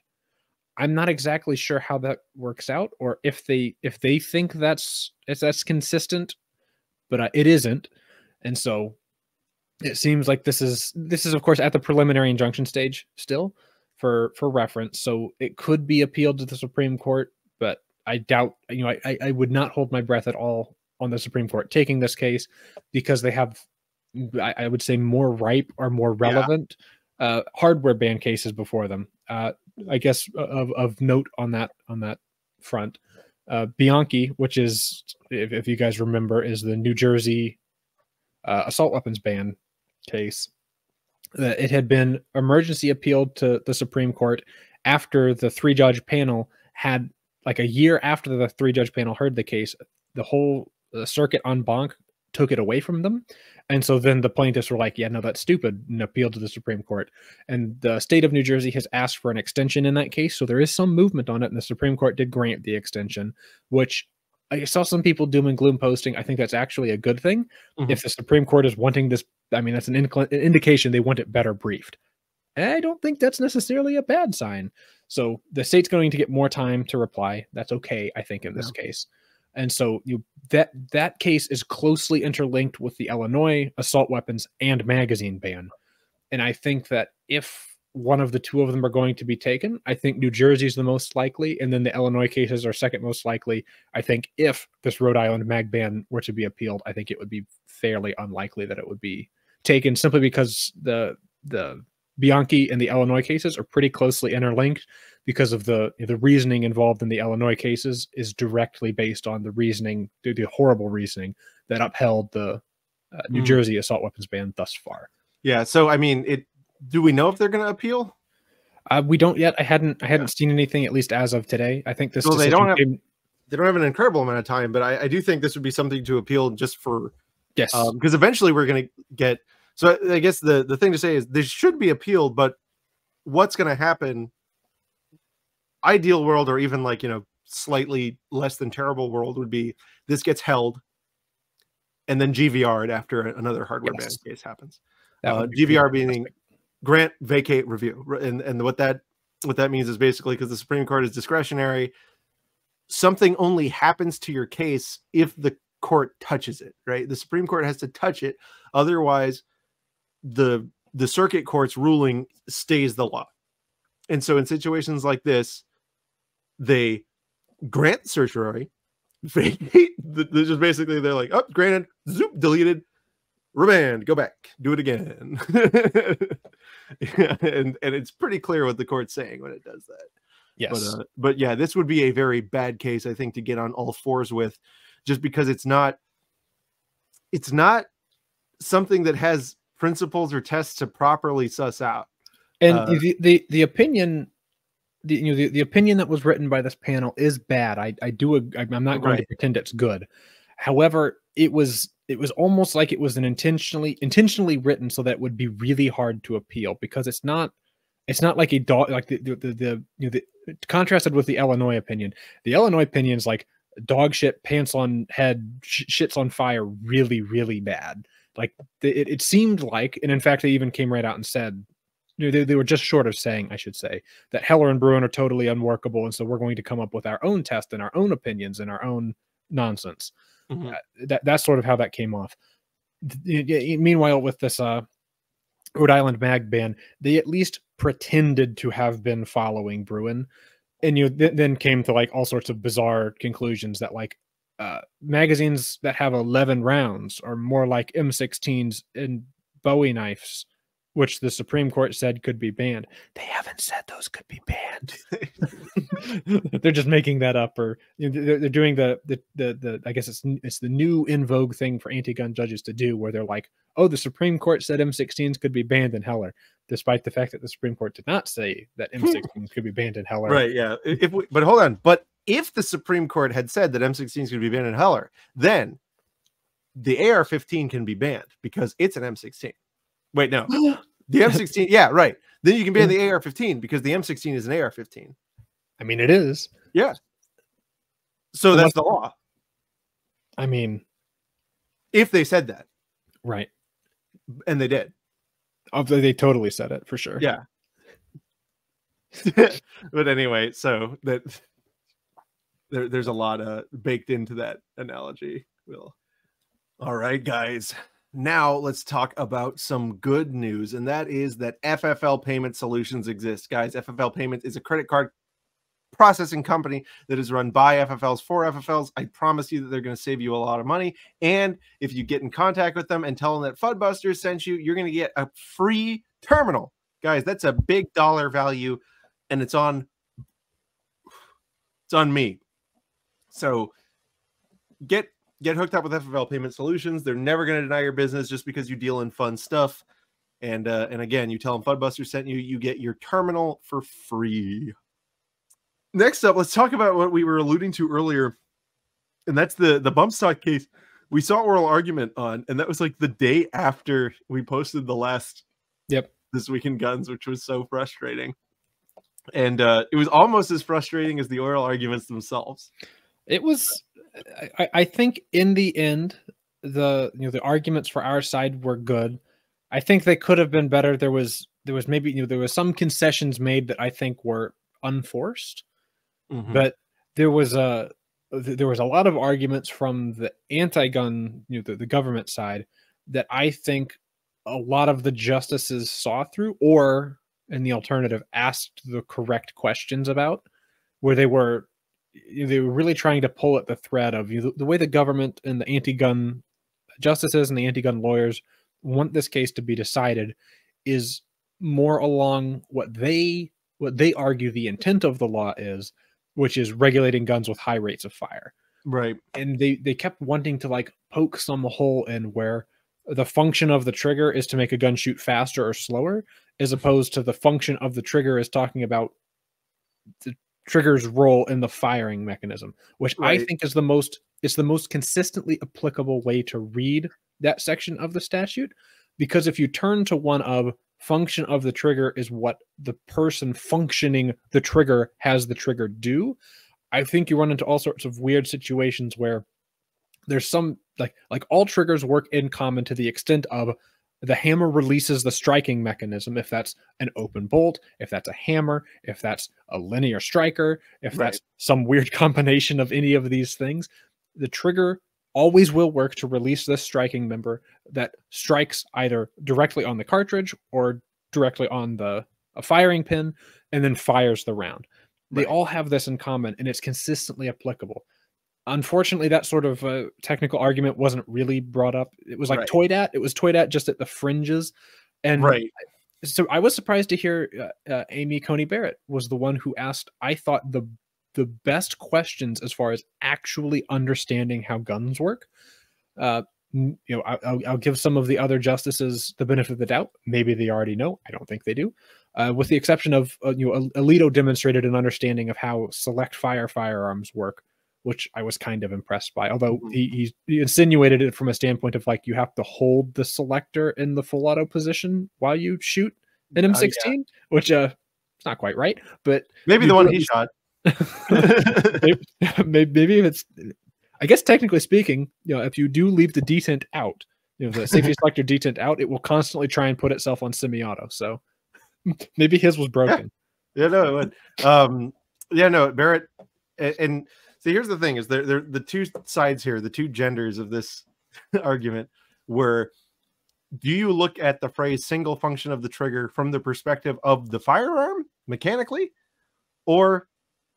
i'm not exactly sure how that works out or if they if they think that's if that's consistent but uh, it isn't. And so it seems like this is this is of course at the preliminary injunction stage still for for reference. So it could be appealed to the supreme court but i doubt you know i i would not hold my breath at all on the supreme court taking this case because they have i, I would say more ripe or more relevant yeah. uh hardware ban cases before them. Uh i guess of of note on that on that front. Uh bianchi which is if, if you guys remember is the new jersey uh, assault weapons ban case. That it had been emergency appealed to the Supreme Court after the three judge panel had like a year after the three judge panel heard the case, the whole uh, circuit en banc took it away from them. And so then the plaintiffs were like, yeah, no, that's stupid, and appealed to the Supreme Court. And the state of New Jersey has asked for an extension in that case. So there is some movement on it, and the Supreme Court did grant the extension, which I saw some people doom and gloom posting. I think that's actually a good thing. Mm-hmm. If the Supreme Court is wanting this, I mean, that's an, an indication they want it better briefed. I don't think that's necessarily a bad sign. So the state's going to get more time to reply. That's okay, I think, in this yeah. case. And so you that that case is closely interlinked with the Illinois assault weapons and magazine ban. And I think that if one of the two of them are going to be taken. I think New Jersey is the most likely, and then the Illinois cases are second most likely. I think if this Rhode Island mag ban were to be appealed, I think it would be fairly unlikely that it would be taken simply because the the Bianchi and the Illinois cases are pretty closely interlinked because of the the reasoning involved in the Illinois cases is directly based on the reasoning, the, the horrible reasoning that upheld the uh, New mm. Jersey assault weapons ban thus far. Yeah, so I mean, it do we know if they're going to appeal? Uh, we don't yet. I hadn't. I hadn't yeah. seen anything at least as of today. I think this. Well, they don't have. Came... They don't have an incredible amount of time, but I, I do think this would be something to appeal just for. Yes. Because um, eventually we're going to get. So I guess the the thing to say is this should be appealed, but what's going to happen? Ideal world, or even like you know, slightly less than terrible world would be this gets held, and then GVR'd after another hardware yes. ban case happens. Uh, GVR being grant vacate review and and what that what that means is basically because the supreme court is discretionary something only happens to your case if the court touches it right the supreme court has to touch it otherwise the the circuit court's ruling stays the law and so in situations like this they grant certiorari vacate the, just basically they're like oh granted zoop deleted remand go back do it again and and it's pretty clear what the court's saying when it does that. Yes. But, uh, but yeah, this would be a very bad case, I think, to get on all fours with, just because it's not, it's not something that has principles or tests to properly suss out. And uh, the, the the opinion, the you know the, the opinion that was written by this panel is bad. I I do I'm not going right. to pretend it's good. However, it was it was almost like it was an intentionally intentionally written so that it would be really hard to appeal because it's not it's not like a dog like the the, the, the you know the contrasted with the Illinois opinion. The Illinois opinion is like dog shit, pants on head, sh- shits on fire, really really bad. Like it, it seemed like, and in fact, they even came right out and said you know, they, they were just short of saying, I should say, that Heller and Bruen are totally unworkable, and so we're going to come up with our own test and our own opinions and our own nonsense. Mm-hmm. Uh, that that's sort of how that came off. Meanwhile, with this uh, Rhode Island mag ban, they at least pretended to have been following Bruen. and you th- then came to like all sorts of bizarre conclusions that like uh, magazines that have 11 rounds are more like M16s and Bowie knives which the Supreme Court said could be banned. They haven't said those could be banned. they're just making that up, or you know, they're, they're, doing the, the the the I guess it's it's the new in vogue thing for anti-gun judges to do, where they're like, "Oh, the Supreme Court said M16s could be banned in Heller," despite the fact that the Supreme Court did not say that M16s could be banned in Heller. Right? Yeah. If we, but hold on, but if the Supreme Court had said that M16 is going to be banned in Heller, then the AR-15 can be banned because it's an M16. Wait, no. the M16, yeah, right. then you can ban the mm. AR-15 because the M16 is an AR-15. I mean, it is. Yeah. So that's the law. I mean, if they said that, right? And they did. They totally said it for sure. Yeah. but anyway, so that there, there's a lot uh, baked into that analogy. Will. All right, guys. Now let's talk about some good news, and that is that FFL Payment Solutions exists. Guys, FFL Payment is a credit card processing company that is run by FFLs for FFLs. I promise you that they're going to save you a lot of money. And if you get in contact with them and tell them that Fuddbuster sent you, you're going to get a free terminal. Guys, that's a big dollar value and it's on it's on me. So get get hooked up with FFL Payment Solutions. They're never going to deny your business just because you deal in fun stuff. And uh, and again, you tell them Fuddbusters sent you, you get your terminal for free. Next up, let's talk about what we were alluding to earlier, and that's the the bump stock case. We saw oral argument on, and that was like the day after we posted the last. Yep. This week in guns, which was so frustrating, and uh, it was almost as frustrating as the oral arguments themselves. It was. I, I think in the end, the you know the arguments for our side were good. I think they could have been better. There was there was maybe you know there was some concessions made that I think were unforced. Mm-hmm. But there was a there was a lot of arguments from the anti-gun, you know, the, the government side that I think a lot of the justices saw through, or in the alternative, asked the correct questions about, where they were they were really trying to pull at the thread of you know, the way the government and the anti-gun justices and the anti-gun lawyers want this case to be decided is more along what they what they argue the intent of the law is which is regulating guns with high rates of fire. Right. And they they kept wanting to like poke some hole in where the function of the trigger is to make a gun shoot faster or slower, as opposed to the function of the trigger is talking about the trigger's role in the firing mechanism, which right. I think is the most it's the most consistently applicable way to read that section of the statute. Because if you turn to one of function of the trigger is what the person functioning the trigger has the trigger do i think you run into all sorts of weird situations where there's some like like all triggers work in common to the extent of the hammer releases the striking mechanism if that's an open bolt if that's a hammer if that's a linear striker if right. that's some weird combination of any of these things the trigger always will work to release this striking member that strikes either directly on the cartridge or directly on the a firing pin and then fires the round. Right. They all have this in common and it's consistently applicable. Unfortunately, that sort of uh, technical argument wasn't really brought up. It was like right. toyed at. It was toyed at just at the fringes. And right. So I was surprised to hear uh, uh, Amy Coney Barrett was the one who asked. I thought the the best questions as far as actually understanding how guns work. Uh, you know, I'll, I'll, give some of the other justices the benefit of the doubt. Maybe they already know. I don't think they do. Uh, with the exception of, uh, you know, Alito demonstrated an understanding of how select fire firearms work, which I was kind of impressed by. Although mm-hmm. he, he insinuated it from a standpoint of like you have to hold the selector in the full auto position while you shoot an M16, uh, yeah. which uh, it's not quite right. But maybe the one he shot. maybe, maybe if it's, I guess technically speaking, you know, if you do leave the detent out, you know, the safety selector detent out, it will constantly try and put itself on semi-auto. So maybe his was broken. Yeah, yeah no, it would. Um, yeah, no, Barrett, and, and see, here's the thing: is there, there the two sides here, the two genders of this argument were. Do you look at the phrase single function of the trigger from the perspective of the firearm mechanically, or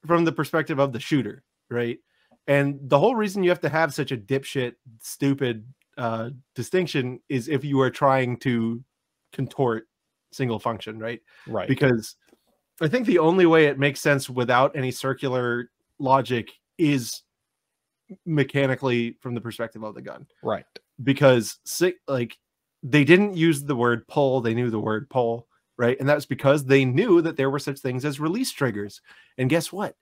from the perspective of the shooter, right? And the whole reason you have to have such a dipshit, stupid uh, distinction is if you are trying to contort single function, right? Right. Because I think the only way it makes sense without any circular logic is mechanically from the perspective of the gun. Right. Because like they didn't use the word pull, they knew the word pull right? And that's because they knew that there were such things as release triggers. And guess what?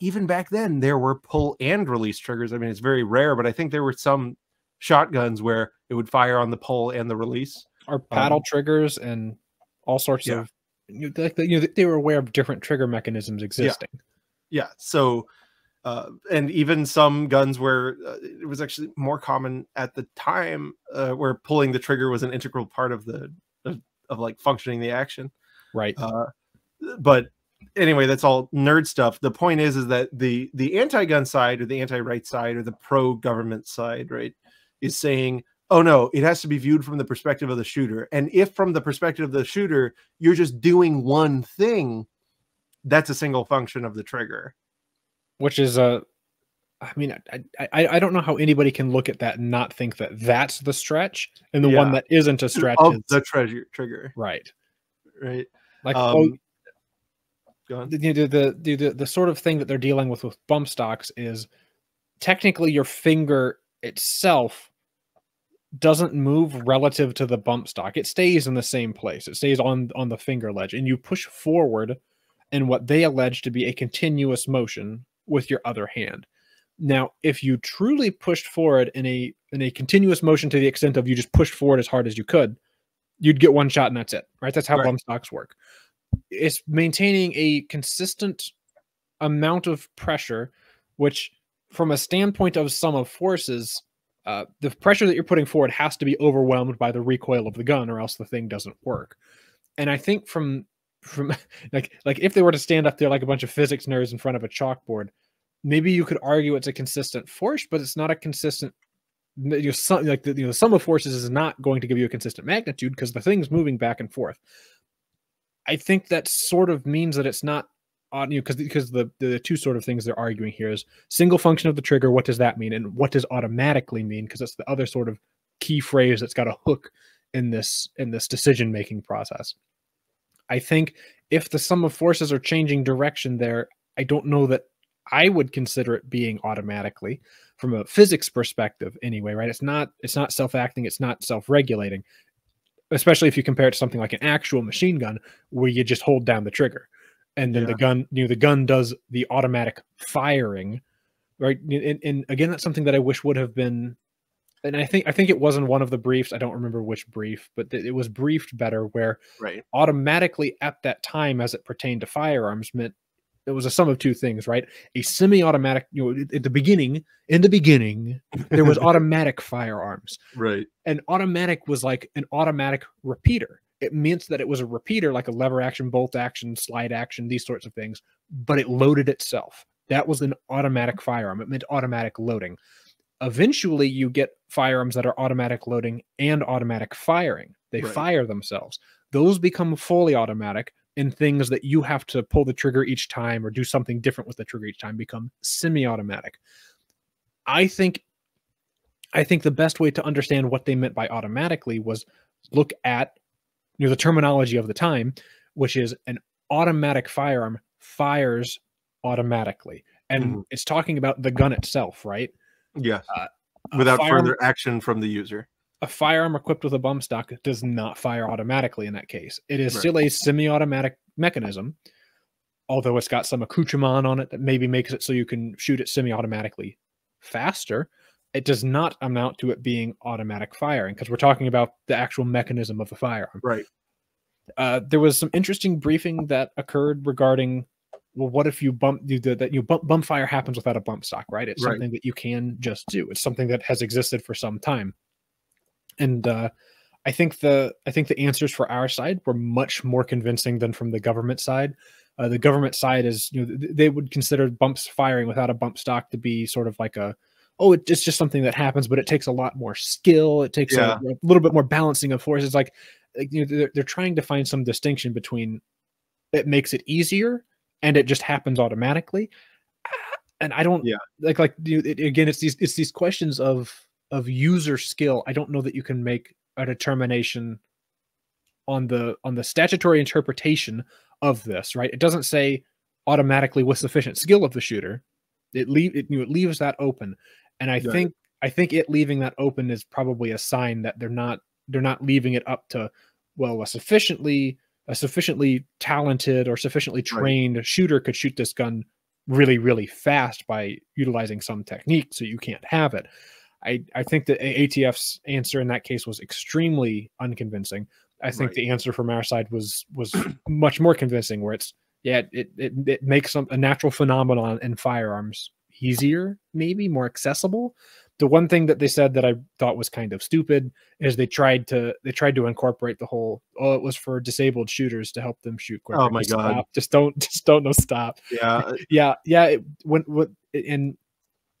Even back then, there were pull and release triggers. I mean, it's very rare, but I think there were some shotguns where it would fire on the pull and the release. Or paddle um, triggers and all sorts yeah. of you know, like you know they were aware of different trigger mechanisms existing. Yeah. Yeah. So, uh, and even some guns where uh, it was actually more common at the time, uh, where pulling the trigger was an integral part of the of, of like functioning the action. Right. Uh, but anyway, that's all nerd stuff. The point is, is that the the anti-gun side or the anti-right side or the pro-government side, right, is saying, oh no, it has to be viewed from the perspective of the shooter. And if from the perspective of the shooter, you're just doing one thing, that's a single function of the trigger. Which is a, I mean, I, I I don't know how anybody can look at that and not think that that's the stretch, and the Yeah. one that isn't a stretch of is the treasure trigger, right. right? Like oh, Um, go on. the, the, the, the, the, the sort of thing that they're dealing with with bump stocks is technically your finger itself doesn't move relative to the bump stock it stays in the same place it stays on on the finger ledge and you push forward in what they allege to be a continuous motion with your other hand now if you truly pushed forward in a in a continuous motion to the extent of you just pushed forward as hard as you could you'd get one shot and that's it right that's how Right. bump stocks work it's maintaining a consistent amount of pressure, which, from a standpoint of sum of forces, uh, the pressure that you're putting forward has to be overwhelmed by the recoil of the gun, or else the thing doesn't work. And I think from from like like if they were to stand up there like a bunch of physics nerds in front of a chalkboard, maybe you could argue it's a consistent force, but it's not a consistent. You know, some, like the, you know, the sum of forces is not going to give you a consistent magnitude because the thing's moving back and forth. I think that sort of means that it's not on you because because the the two sort of things they're arguing here is single function of the trigger. What does that mean, and what does automatically mean? Because that's the other sort of key phrase that's got a hook in this in this decision making process. I think if the sum of forces are changing direction there, I don't know that I would consider it being automatically from a physics perspective anyway, right? It's not it's not self-acting, it's not self-regulating especially if you compare it to something like an actual machine gun where you just hold down the trigger and then the gun you know the gun does the automatic firing right and, and again that's something that i wish would have been and i think i think it was in one of the briefs i don't remember which brief but th- it was briefed better where Right. automatically at that time as it pertained to firearms meant it was a sum of two things right a semi-automatic you know at the beginning in the beginning there was automatic firearms Right. And automatic was like an automatic repeater. It meant that it was a repeater, like a lever action, bolt action, slide action, these sorts of things, but it loaded itself. That was an automatic firearm. It meant automatic loading. Eventually, you get firearms that are automatic loading and automatic firing. They Right. fire themselves. Those become fully automatic, and things that you have to pull the trigger each time or do something different with the trigger each time become semi-automatic. I think I think the best way to understand what they meant by automatically was look at you know the terminology of the time, which is an automatic firearm fires automatically. And Mhm. it's talking about the gun itself, right? Yes. A Without firearm- further action from the user. A firearm equipped with a bump stock does not fire automatically in that case. It is Right. still a semi-automatic mechanism, although it's got some accoutrement on it that maybe makes it so you can shoot it semi-automatically faster. It does not amount to it being automatic firing because we're talking about the actual mechanism of the firearm. Right. Uh, there was some interesting briefing that occurred regarding well, what if you bump you did that you bump bump fire happens without a bump stock, right? It's Right. something that you can just do. It's something that has existed for some time. And uh, I think the I think the answers for our side were much more convincing than from the government side. Uh, the government side is you know they would consider bumps firing without a bump stock to be sort of like a oh it's just something that happens, but it takes a lot more skill. It takes Yeah. a, a little bit more balancing of forces. Like like, you know they're, they're trying to find some distinction between it makes it easier and it just happens automatically and i don't Yeah. like like you, it, again it's these it's these questions of of user skill i don't know that you can make a determination on the on the statutory interpretation of this right? It doesn't say automatically with sufficient skill of the shooter. It leave it, it leaves that open. And i Yeah. think i think it leaving that open is probably a sign that they're not they're not leaving it up to well a sufficiently a sufficiently talented or sufficiently trained shooter could shoot this gun really really fast by utilizing some technique so you can't have it i i think that atf's answer in that case was extremely unconvincing I think Right. the answer from our side was was much more convincing. Where it's yeah, it it, it makes some, a natural phenomenon in firearms easier, maybe more accessible. The one thing that they said that I thought was kind of stupid is they tried to they tried to incorporate the whole oh it was for disabled shooters to help them shoot quicker. Oh my Just God. stop. Just don't just don't no stop Yeah, yeah yeah it, when when and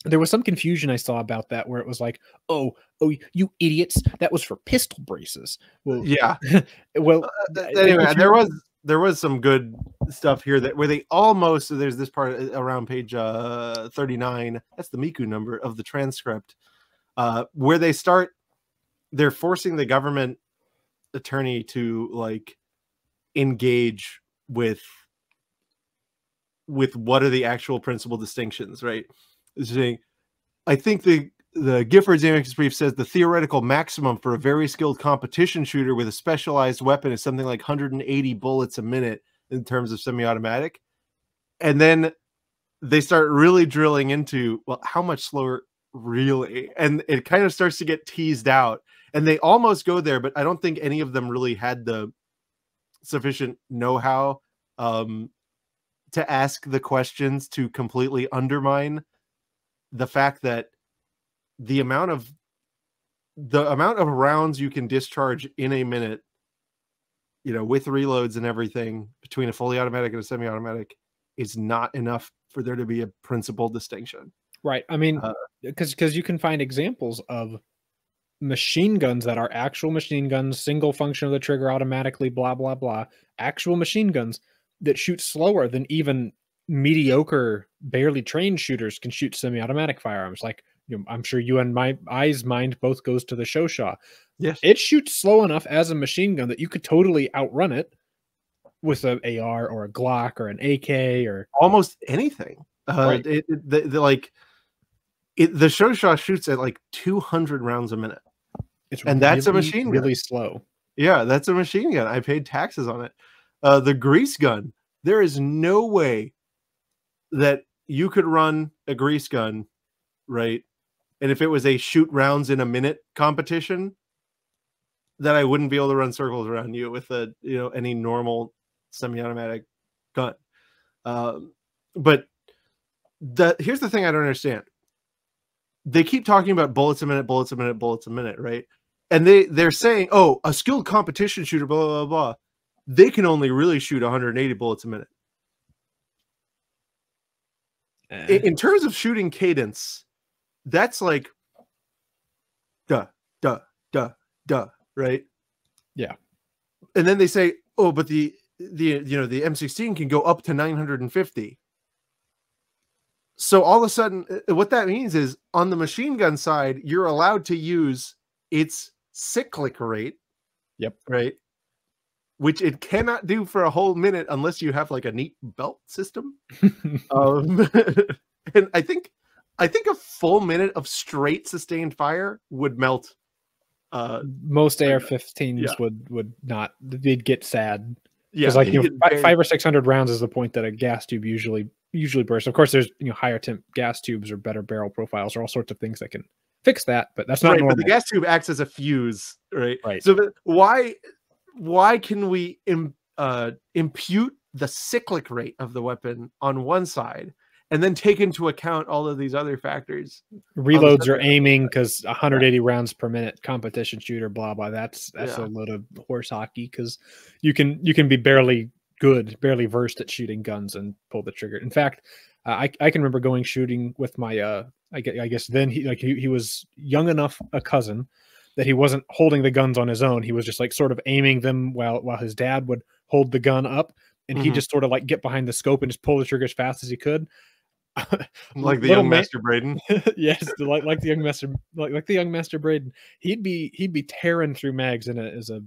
there was some confusion i saw about that where it was like oh oh you idiots that was for pistol braces well yeah. well Uh, if anyway, there was there was some good stuff here that where they almost so there's this part uh, around page uh 39 that's the miku number of the transcript uh where they start they're forcing the government attorney to like engage with with what are the actual principal distinctions right saying i think the the Giffords amicus brief says the theoretical maximum for a very skilled competition shooter with a specialized weapon is something like 180 bullets a minute in terms of semi-automatic. And then they start really drilling into well, how much slower really? And it kind of starts to get teased out. And they almost go there, but I don't think any of them really had the sufficient know-how um, to ask the questions to completely undermine the fact that the amount of the amount of rounds you can discharge in a minute you know with reloads and everything between a fully automatic and a semi-automatic is not enough for there to be a principal distinction. Right. I mean uh, because because you can find examples of machine guns that are actual machine guns single function of the trigger automatically blah blah blah actual machine guns that shoot slower than even mediocre barely trained shooters can shoot semi-automatic firearms like you know, i'm sure you and my eyes mind both goes to the Chauchat yes it shoots slow enough as a machine gun that you could totally outrun it with a AR or a Glock or an AK or almost anything uh Right. it, it- the, the like it the Chauchat shoots at like 200 rounds a minute it's And that's a machine gun. really slow. Yeah, that's a machine gun. I paid taxes on it. Uh, the grease gun, there is no way that you could run a grease gun, right? And if it was a shoot rounds in a minute competition, that I wouldn't be able to run circles around you with a you know any normal semi-automatic gun. Um, but the here's the thing I don't understand. They keep talking about bullets a minute, bullets a minute, bullets a minute, right? and they they're saying, "Oh, a skilled competition shooter, blah blah blah." blah. They can only really shoot 180 bullets a minute. Eh, In, in terms of shooting cadence, that's like, duh, duh, duh, duh, right? Yeah. And then they say, "Oh, but the the you know the M16 can go up to 950." So all of a sudden, uh, what that means is on the machine gun side, you're allowed to use its cyclic rate. Yep. Right. Which it cannot do for a whole minute unless you have like a neat belt system. Um, and I think, I think a full minute of straight sustained fire would melt. Uh, most Yeah. AR-15s Yeah. would would not. They'd get sad yeah, because like you know, you'd five or six hundred rounds is the point that a gas tube usually usually bursts. Of course, there's you know higher temp gas tubes or better barrel profiles or all sorts of things that can fix that, but that's not right, normal. but the gas tube acts as a fuse, right? Right. So why, why can we Im, uh, impute the cyclic rate of the weapon on one side, and then take into account all of these other factors? Reloads are aiming because 180 rounds per minute competition shooter, blah blah. That's that's Yeah. a load of horse hockey because you can you can be barely good, barely versed at shooting guns and pull the trigger. In fact, uh, I I can remember going shooting with my uh I guess, I guess then he like he, he was young enough a cousin that he wasn't holding the guns on his own. He was just like sort of aiming them while while his dad would hold the gun up, and he Mhm. just sort of like get behind the scope and just pull the trigger as fast as he could. Like the young ma- Master Braden. yes, like like the young master, like like the young master Braden. He'd be he'd be tearing through mags in a as a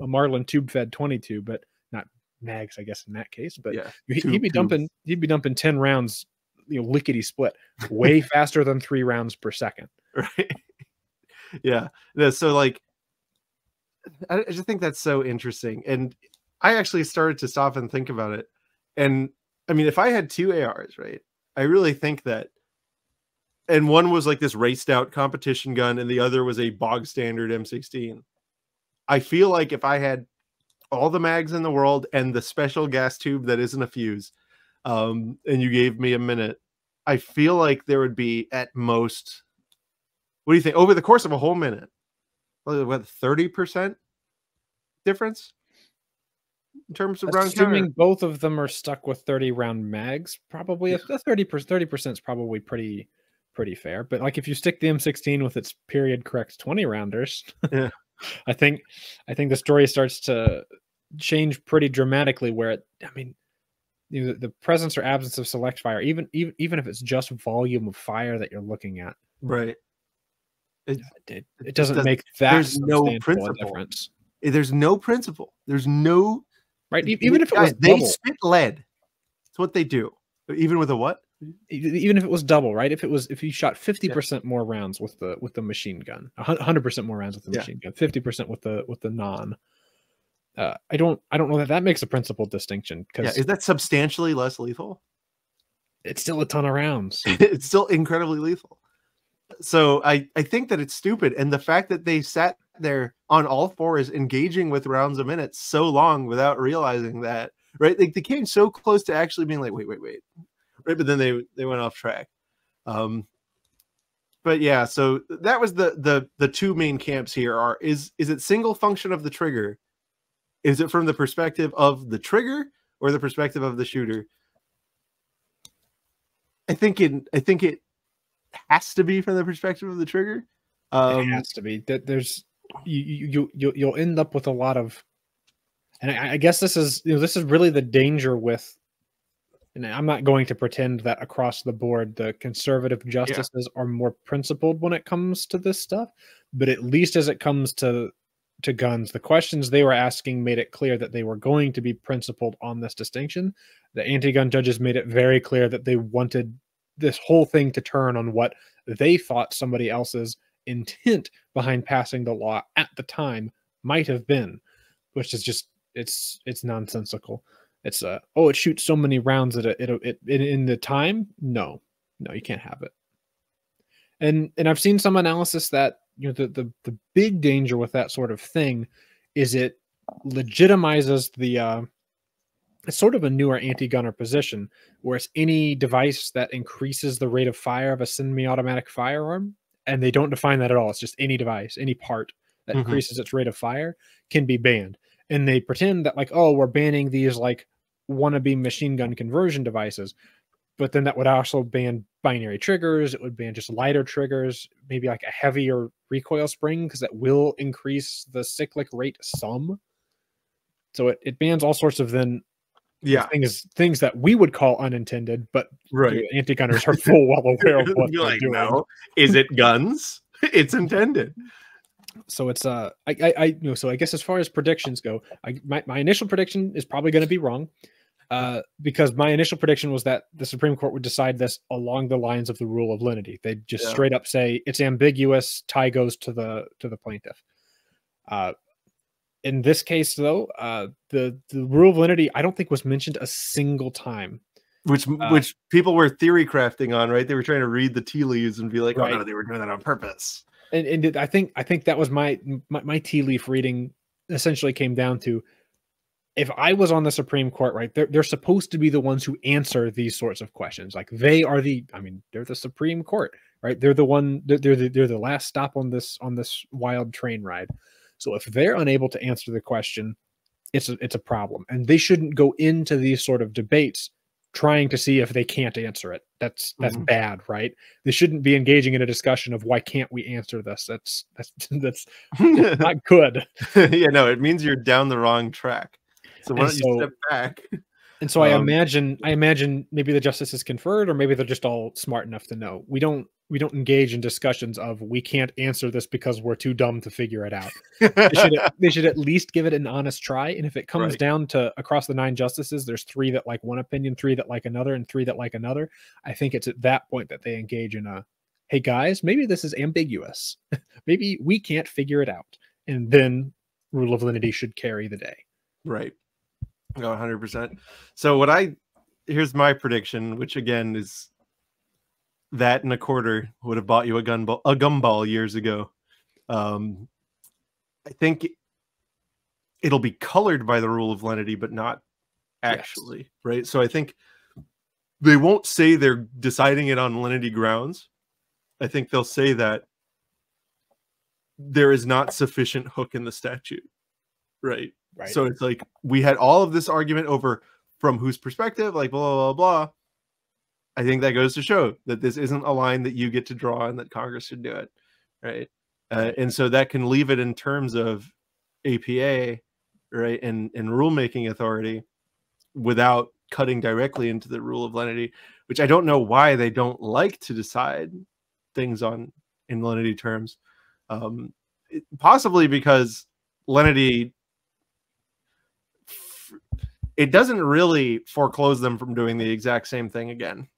a Marlin tube fed twenty two, but not mags, I guess in that case. But yeah, he, would be dumping he'd be dumping ten rounds, you know, lickety split, way faster than three rounds per second. right. Yeah, no, so like, I, I just think that's so interesting, and I actually started to stop and think about it, and I mean, if I had two ARs, right, I really think that. And one was like this raced out competition gun, and the other was a bog standard M16. I feel like if I had all the mags in the world and the special gas tube that isn't a fuse, um, and you gave me a minute, I feel like there would be at most. What do you think over the course of a whole minute? What thirty percent difference in terms of round Assuming counter? both of them are stuck with 30 round mags, probably a 30 30 percent is probably pretty pretty fair. But like if you stick the M16 with its period correct 20 rounders, Yeah. I think I think the story starts to change pretty dramatically. Where it, I mean, you know, the, the presence or absence of select fire, even even even if it's just volume of fire that you're looking at, Right. It, it, it doesn't doesn't- make that there's no principle. difference, there's no principle. There's no right? Even if it was Guys, they double, spit lead. That's what they do. Even with a what? even if it was double, right? If it was if you shot fifty percent more rounds with the with the machine gun, hundred percent more rounds with the Yeah. machine gun, fifty percent with the with the non. Uh, I don't I don't know that that makes a principal distinction Yeah, because is that substantially less lethal? it's still a ton of rounds. it's still incredibly lethal. So I I think that it's stupid, and the fact that they sat there on all fours engaging with rounds a minute so long without realizing that right, they, they came so close to actually being like, wait, wait, wait, right, but then they they went off track. Um, but yeah, so that was the the the two main camps here are is is it single function of the trigger? Is it from the perspective of the trigger or the perspective of the shooter? I think in I think it has to be from the perspective of the trigger. it Um, has to be that there's you you you you'll- you'll end up with a lot of, and I, I guess this is you know this is really the danger with. And I'm not going to pretend that across the board the conservative justices are more principled when it comes to this stuff, but at least as it comes to to guns, the questions they were asking made it clear that they were going to be principled on this distinction. The anti-gun judges made it very clear that they wanted this whole thing to turn on what they thought somebody else's intent behind passing the law at the time might have been, which is just it's it's nonsensical. It's uh oh it shoots so many rounds at it, it, it, in the time. No, no, you can't have it. And and I've seen some analysis that you know the the the big danger with that sort of thing is it legitimizes the uh it's sort of a newer anti-gunner position where it's any device that increases the rate of fire of a semi-automatic firearm and they don't define that at all. It's just any device any part that Mhm. increases its rate of fire can be banned. And they pretend that like oh we're banning these like wannabe machine gun conversion devices but then that would also ban binary triggers it would ban just lighter triggers maybe like a heavier recoil spring because that will increase the cyclic rate some. So it, it bans all sorts of then yeah, things things that we would call unintended but right. anti gunners are full well aware of what they're like, doing. no, is it guns? it's intended. So it's uh, I, I, I, you know, so I guess as far as predictions go, I my, my initial prediction is probably going to be wrong, uh, because my initial prediction was that the Supreme Court would decide this along the lines of the rule of lenity. They'd just Yeah. straight up say it's ambiguous, tie goes to the to the plaintiff. Uh, in this case, though, uh, the the rule of lenity I don't think was mentioned a single time. Which Uh, which people were theory crafting on, right? They were trying to read the tea leaves and be like, oh no, they were doing that on purpose. and, and it- I think I think that was my, my my tea leaf reading essentially came down to if I was on the Supreme Court, right, they're they're supposed to be the ones who answer these sorts of questions. Like they are the, I mean, they're the Supreme Court, right? They're the one, they're they're the, they're the last stop on this on this wild train ride. So if they're unable to answer the question, it's a, it's a problem, and they shouldn't go into these sort of debates trying to see if they can't answer it. That's that's Mhm. bad, right? They shouldn't be engaging in a discussion of why can't we answer this. That's that's that's not good. Yeah, no, it means you're down the wrong track. So why And don't you step back? And so I Um, imagine I imagine maybe the justice is conferred, or maybe they're just all smart enough to know. We don't we don't engage in discussions of we can't answer this because we're too dumb to figure it out. They should they should at least give it an honest try. And if it comes Right. down to across the nine justices, there's three that like one opinion, three that like another, and three that like another. I think it's at that point that they engage in a hey guys, maybe this is ambiguous. maybe we can't figure it out. And then rule of lenity should carry the day. Right. No, 100%. So what I here's my prediction, which again is that and a quarter would have bought you a gun ball, a gumball years ago. Um I think it'll be colored by the rule of lenity, but not Yes. actually, right? So I think they won't say they're deciding it on lenity grounds. I think they'll say that there is not sufficient hook in the statute, right? Right. So it's like we had all of this argument over from whose perspective, like blah blah blah. blah. I think that goes to show that this isn't a line that you get to draw and that Congress should do it, right? Uh, and so that can leave it in terms of APA, right, and and rulemaking authority, without cutting directly into the rule of lenity, which I don't know why they don't like to decide things on in lenity terms. Um, it- possibly because lenity it doesn't really foreclose them from doing the exact same thing again.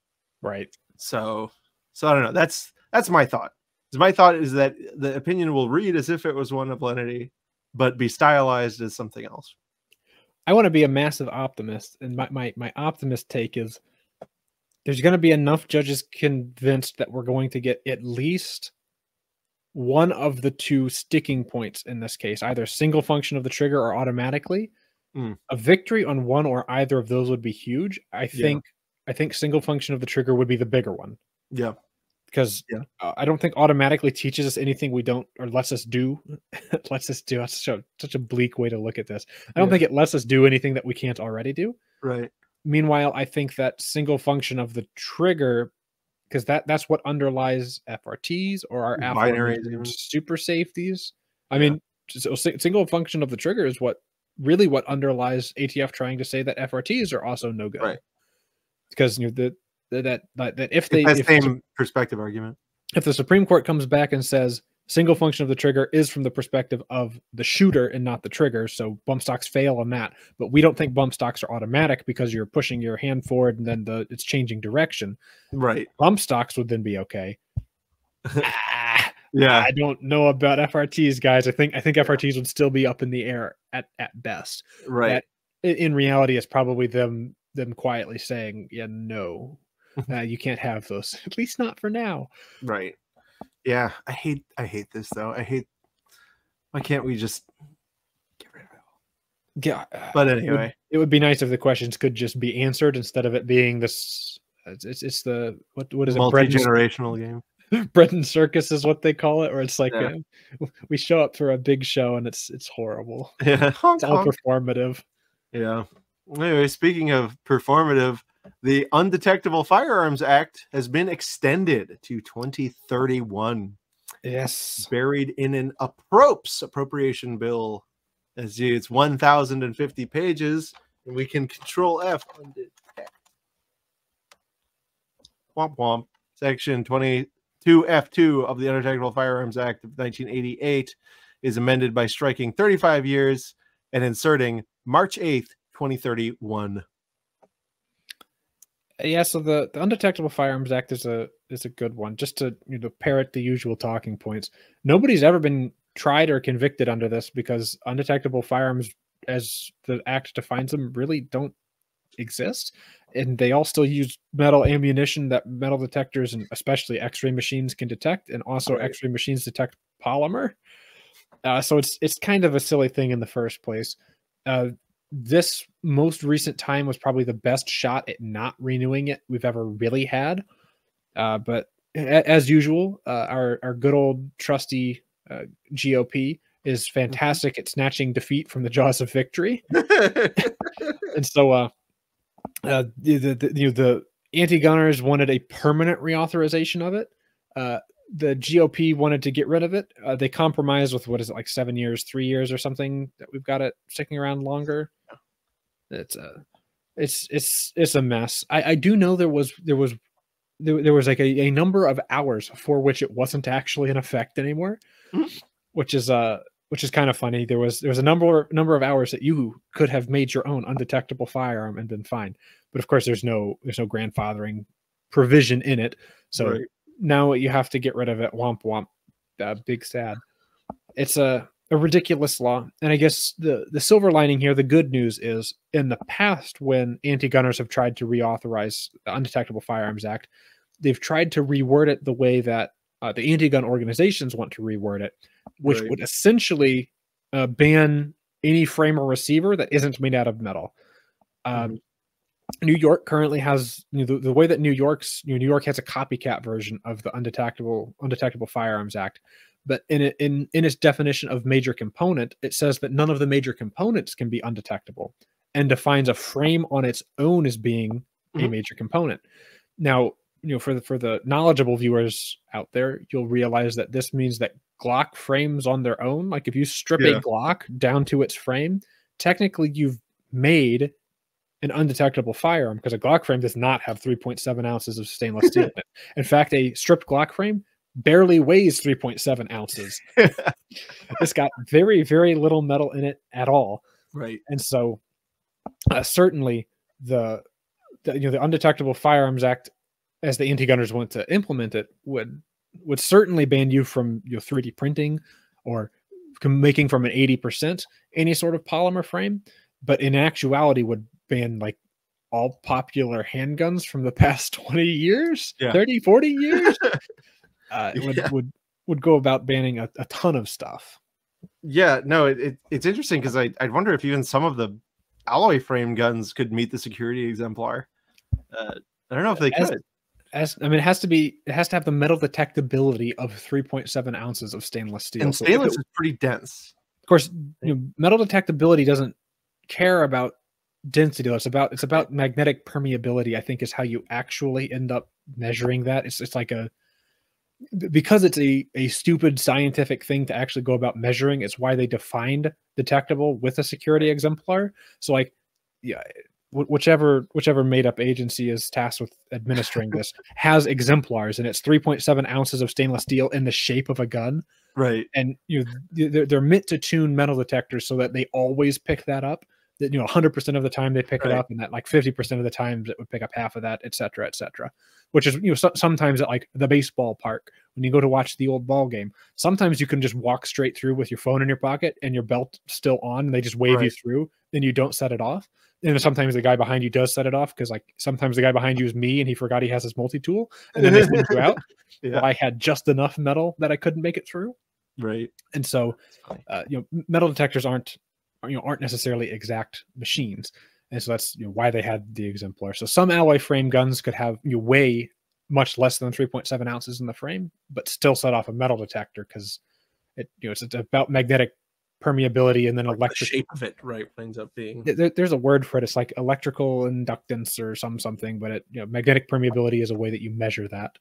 Right. So, so I don't know. That's that's my thought. My thought is that the opinion will read as if it was one of lenity, but be stylized as something else. I want to be a massive optimist, and my my, my optimist take is there's going to be enough judges convinced that we're going to get at least one of the two sticking points in this case, either single function of the trigger or automatically. Mm. A victory on one or either of those would be huge. I think I think single function of the trigger would be the bigger one Yeah, because Yeah. uh, I don't think automatically teaches us anything we don't or lets us do. lets us do. That's such a, such a bleak way to look at this. I don't Yeah. think it lets us do anything that we can't already do. right. Meanwhile, I think that single function of the trigger, because that that's what underlies FRTs or our binary super safeties. I Yeah. mean, so single function of the trigger is what really what underlies ATF trying to say that FRTs are also no good. Right. Because you know the, the that that that if they if, the same perspective argument. if the Supreme Court comes back and says single function of the trigger is from the perspective of the shooter and not the trigger, so bump stocks fail on that. But we don't think bump stocks are automatic because you're pushing your hand forward and then the it's changing direction. Right. Bump stocks would then be okay. Ah, Yeah. I don't know about FRTs, guys. I think I think FRTs would still be up in the air at at best. Right. In reality, it's probably them them quietly saying, "Yeah, no, uh, you can't have those. At least not for now." Right. Yeah. I hate. I hate this though. I hate. Why can't we just get rid of it? Yeah, But it would- anyway, it would be nice if the questions could just be answered instead of it being this. It's it's, it's the what what is it? multi generational game. bread and circus is what they call it, or it's like Yeah. uh, we show up for a big show and it's it's horrible. Yeah. Honk, It's all honk. performative. Yeah. Anyway, speaking of performative, the Undetectable Firearms Act has been extended to 2031, Yes. buried in an approps appropriation bill. As you, it's 1,050 pages, and we can control F. Womp womp. Section 22F2 of the Undetectable Firearms Act of 1988 is amended by striking 35 years and inserting March 8th, 2031. Yeah, so the, the Undetectable Firearms Act is a is a good one. Just to you know parrot the usual talking points. Nobody's ever been tried or convicted under this because undetectable firearms, as the act defines them, really don't exist, and they all still use metal ammunition that metal detectors and especially X-ray machines can detect, and also Right. X-ray machines detect polymer. Uh, so it's it's kind of a silly thing in the first place. Uh, this most recent time was probably the best shot at not renewing it we've ever really had. Uh, but a- as usual, uh, our our good old trusty uh, GOP is fantastic at snatching defeat from the jaws of victory, and so uh, uh, the, the, the you know the anti-gunners wanted a permanent reauthorization of it. Uh, the GOP wanted to get rid of it. Uh, they compromised with what is it like seven years, three years, or something that we've got it sticking around longer. It's a, it's it's it's a mess. I, I do know there was there was there, there was like a, a number of hours for which it wasn't actually in effect anymore, Mhm. which is uh which is kind of funny. There was there was a number number of hours that you could have made your own undetectable firearm and been fine. But of course, there's no there's no grandfathering provision in it. So Right. now you have to get rid of it. Womp womp. Uh, big sad. It's a a ridiculous law. And I guess the the silver lining here, the good news is in the past when anti-gunners have tried to reauthorize the Undetectable Firearms Act, they've tried to reword it the way that uh, the anti-gun organizations want to reword it, which Right. would essentially uh, ban any frame or receiver that isn't made out of metal. Um, New York currently has you know, the, the way that New York's you know, New York has a copycat version of the undetectable undetectable firearms act, but in it, in in its definition of major component, it says that none of the major components can be undetectable, and defines a frame on its own as being a Mhm. major component. Now, you know, for the for the knowledgeable viewers out there, you'll realize that this means that Glock frames on their own, like if you strip Yeah. a Glock down to its frame, technically you've made an undetectable firearm because a Glock frame does not have 3.7 ounces of stainless steel in it. In fact, a stripped Glock frame barely weighs 3.7 ounces. it's got very, very little metal in it at all. right. And so, uh, certainly, the, the you know the Undetectable Firearms Act, as the anti-gunners want to implement it, would would certainly ban you from your know 3D printing or making from an 80% any sort of polymer frame, but in actuality would ban like all popular handguns from the past 20 years, Yeah. 30, 40 years. uh, it would, Yeah. would would go about banning a, a ton of stuff. Yeah, no, it, it it's interesting because I I wonder if even some of the alloy frame guns could meet the security exemplar. Uh, I don't know if they As- could. As I mean, it has to be. It has to have the metal detectability of 3.7 ounces of stainless steel. And So if it- stainless is pretty dense. of course, you know, metal detectability doesn't care about density. though. It's about it's about magnetic permeability. I think is how you actually end up measuring that. It's it's like a because it's a a stupid scientific thing to actually go about measuring. It's why they defined detectable with a security exemplar. So like, yeah. Whichever whichever made up agency is tasked with administering this has exemplars, and it's 3.7 ounces of stainless steel in the shape of a gun Right. and you know they're, they're meant to tune metal detectors so that they always pick that up that you know 100% of the time they pick Right. it up and that like 50% of the times it would pick up half of that et cetera et cetera which is you know so, sometimes at like the baseball park when you go to watch the old ball game sometimes you can just walk straight through with your phone in your pocket and your belt still on and they just wave you through and you don't set it off and sometimes the guy behind you does set it off because like sometimes the guy behind you is me and he forgot he has his multi-tool and then they send you out Yeah. well, i had just enough metal that i couldn't make it through Right. and so uh, you know metal detectors aren't you know aren't necessarily exact machines. And so that's you know, why they had the exemplar. So some alloy frame guns could have you know, weigh much less than 3.7 ounces in the frame but still set off a metal detector because it you know it's, about magnetic permeability and then Like the electric shape of it, right, ends up being. there, there's a word for it. It's like electrical inductance or some something but it you know magnetic permeability is a way that you measure that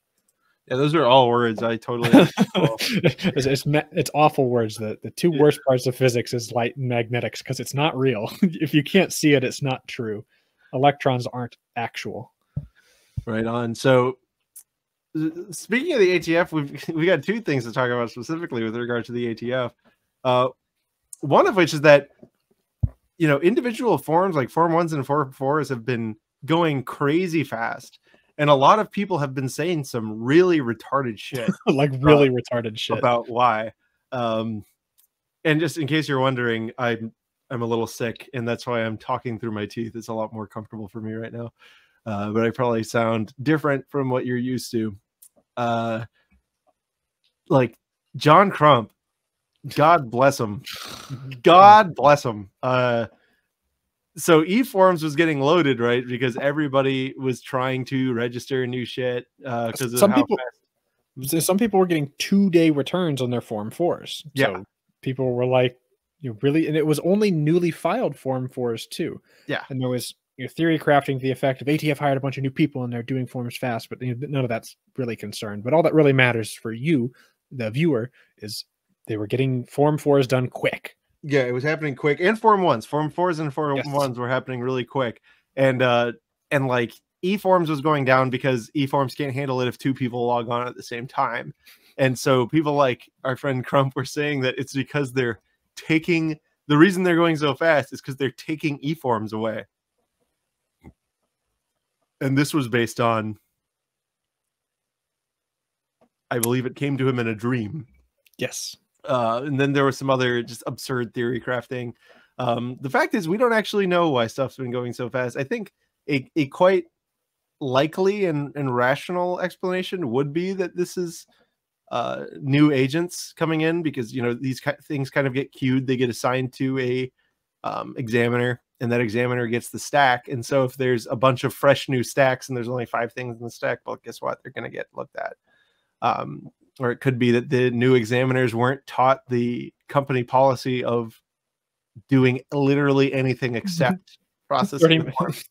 Yeah, those are all words I totally. it's, it's, it's awful words. The the two worst parts of physics is light and magnetics because it's not real. if you can't see it, it's not true. Electrons aren't actual. right on. So, speaking of the ATF, we've we got two things to talk about specifically with regard to the ATF. Uh, one of which is that you know individual forms like Form Ones and Form Fours have been going crazy fast, and a lot of people have been saying some really retarded shit like really retarded shit. about why. Um, and just in case you're wondering, I'm I'm a little sick, and that's why I'm talking through my teeth. It's a lot more comfortable for me right now, uh, but I probably sound different from what you're used to. Uh, like John Crump, God bless him, God bless him. Uh, so eForms was getting loaded, right? Because everybody was trying to register new shit uh, because of Some people- fast some people were getting two day returns on their Form Fours. Yeah. So people were like, you know, really, and it was only newly filed Form Fours too. Yeah. And there was you know, theory crafting the effect of ATF hired a bunch of new people and they're doing forms fast, but you know, none of that's really concerned. But all that really matters for you, the viewer, is they were getting Form Fours done quick. Yeah, it was happening quick. And form ones, form fours and form Yes. ones were happening really quick. And uh and like E forms was going down because E forms can't handle it if two people log on at the same time. And so people like our friend Crump were saying that it's because they're taking the reason they're going so fast is because they're taking E forms away. And this was based on I believe it came to him in a dream Yes. Uh, and then there was some other just absurd theory crafting. Um, the fact is, we don't actually know why stuff's been going so fast. I think a, a quite likely and, and rational explanation would be that this is uh, new agents coming in because you know these ki- things kind of get queued. They get assigned to a um, examiner, and that examiner gets the stack. And so if there's a bunch of fresh new stacks and there's only five things in the stack, well, guess what? They're going to get looked at. Um, or it could be that the new examiners weren't taught the company policy of doing literally anything except processing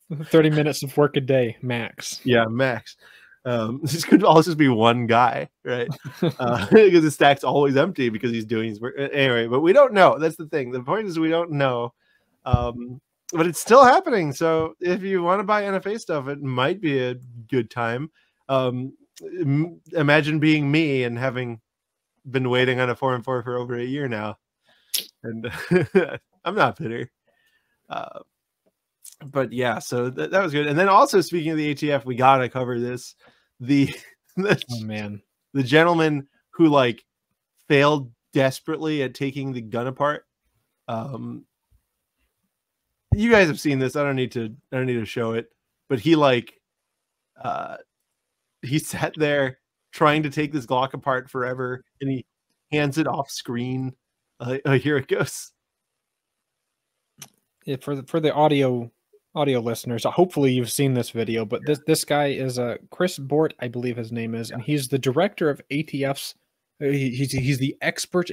30, 30 minutes of work a day max. Yeah, max. Um, this could all just be one guy, right? Uh, because the stack's always empty because he's doing his work anyway. But we don't know. That's the thing. The point is we don't know. Um, but it's still happening. So if you want to buy NFA stuff, it might be a good time. Um, imagine being me and having been waiting on a four and four for over a year now, and I'm not bitter. Uh, but yeah, so th- that was good. And then also speaking of the ATF, we gotta cover this. The, the Oh man. the gentleman who like failed desperately at taking the gun apart. Um, you guys have seen this. I don't need to. I don't need to show it. But he like, uh, he sat there trying to take this Glock apart forever, and he hands it off screen. Uh, uh, here it goes. Yeah, for the for the audio audio listeners, hopefully you've seen this video, but this this guy is uh, Chris Bort, I believe his name is, and he's the director of ATF's. uh, he- He's he's the expert,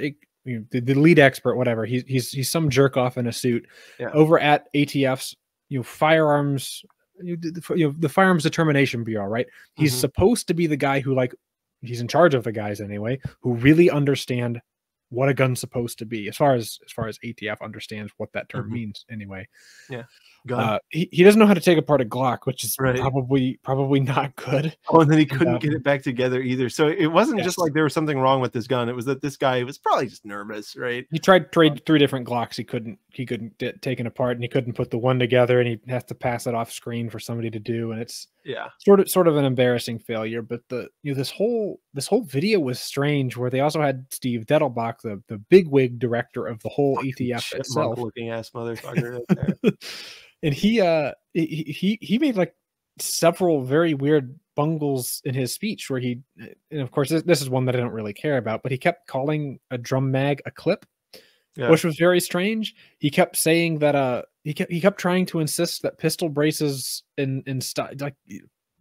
the, the lead expert, whatever. He's he's he's some jerk off in a suit Yeah. over at ATF's you know firearms you, the- you know the firearms determination bureau, right? He's Mhm. supposed to be the guy who like he's in charge of the guys anyway, who really understand what a gun's supposed to be as far as as far as ATF understands what that term Mhm. means anyway. yeah Uh, he, he doesn't know how to take apart a Glock, which is Right. probably probably not good. Oh, and then he couldn't um, get it back together either. So it wasn't just like there was something wrong with this gun. It was that this guy was probably just nervous, right? He tried trade three different Glocks. He couldn't he couldn't get taken apart, and he couldn't put the one together, and he has to pass it off screen for somebody to do, and it's Yeah. sort of sort of an embarrassing failure. But the you know this whole this whole video was strange, where they also had Steve Dettelbach, the the bigwig director of the whole ETF itself, looking ass motherfucker right there. and he uh he he he made like several very weird bungles in his speech where he and of course this, this is one that i don't really care about but he kept calling a drum mag a clip Yeah. which was very strange he kept saying that uh he kept he kept trying to insist that pistol braces and and stuff like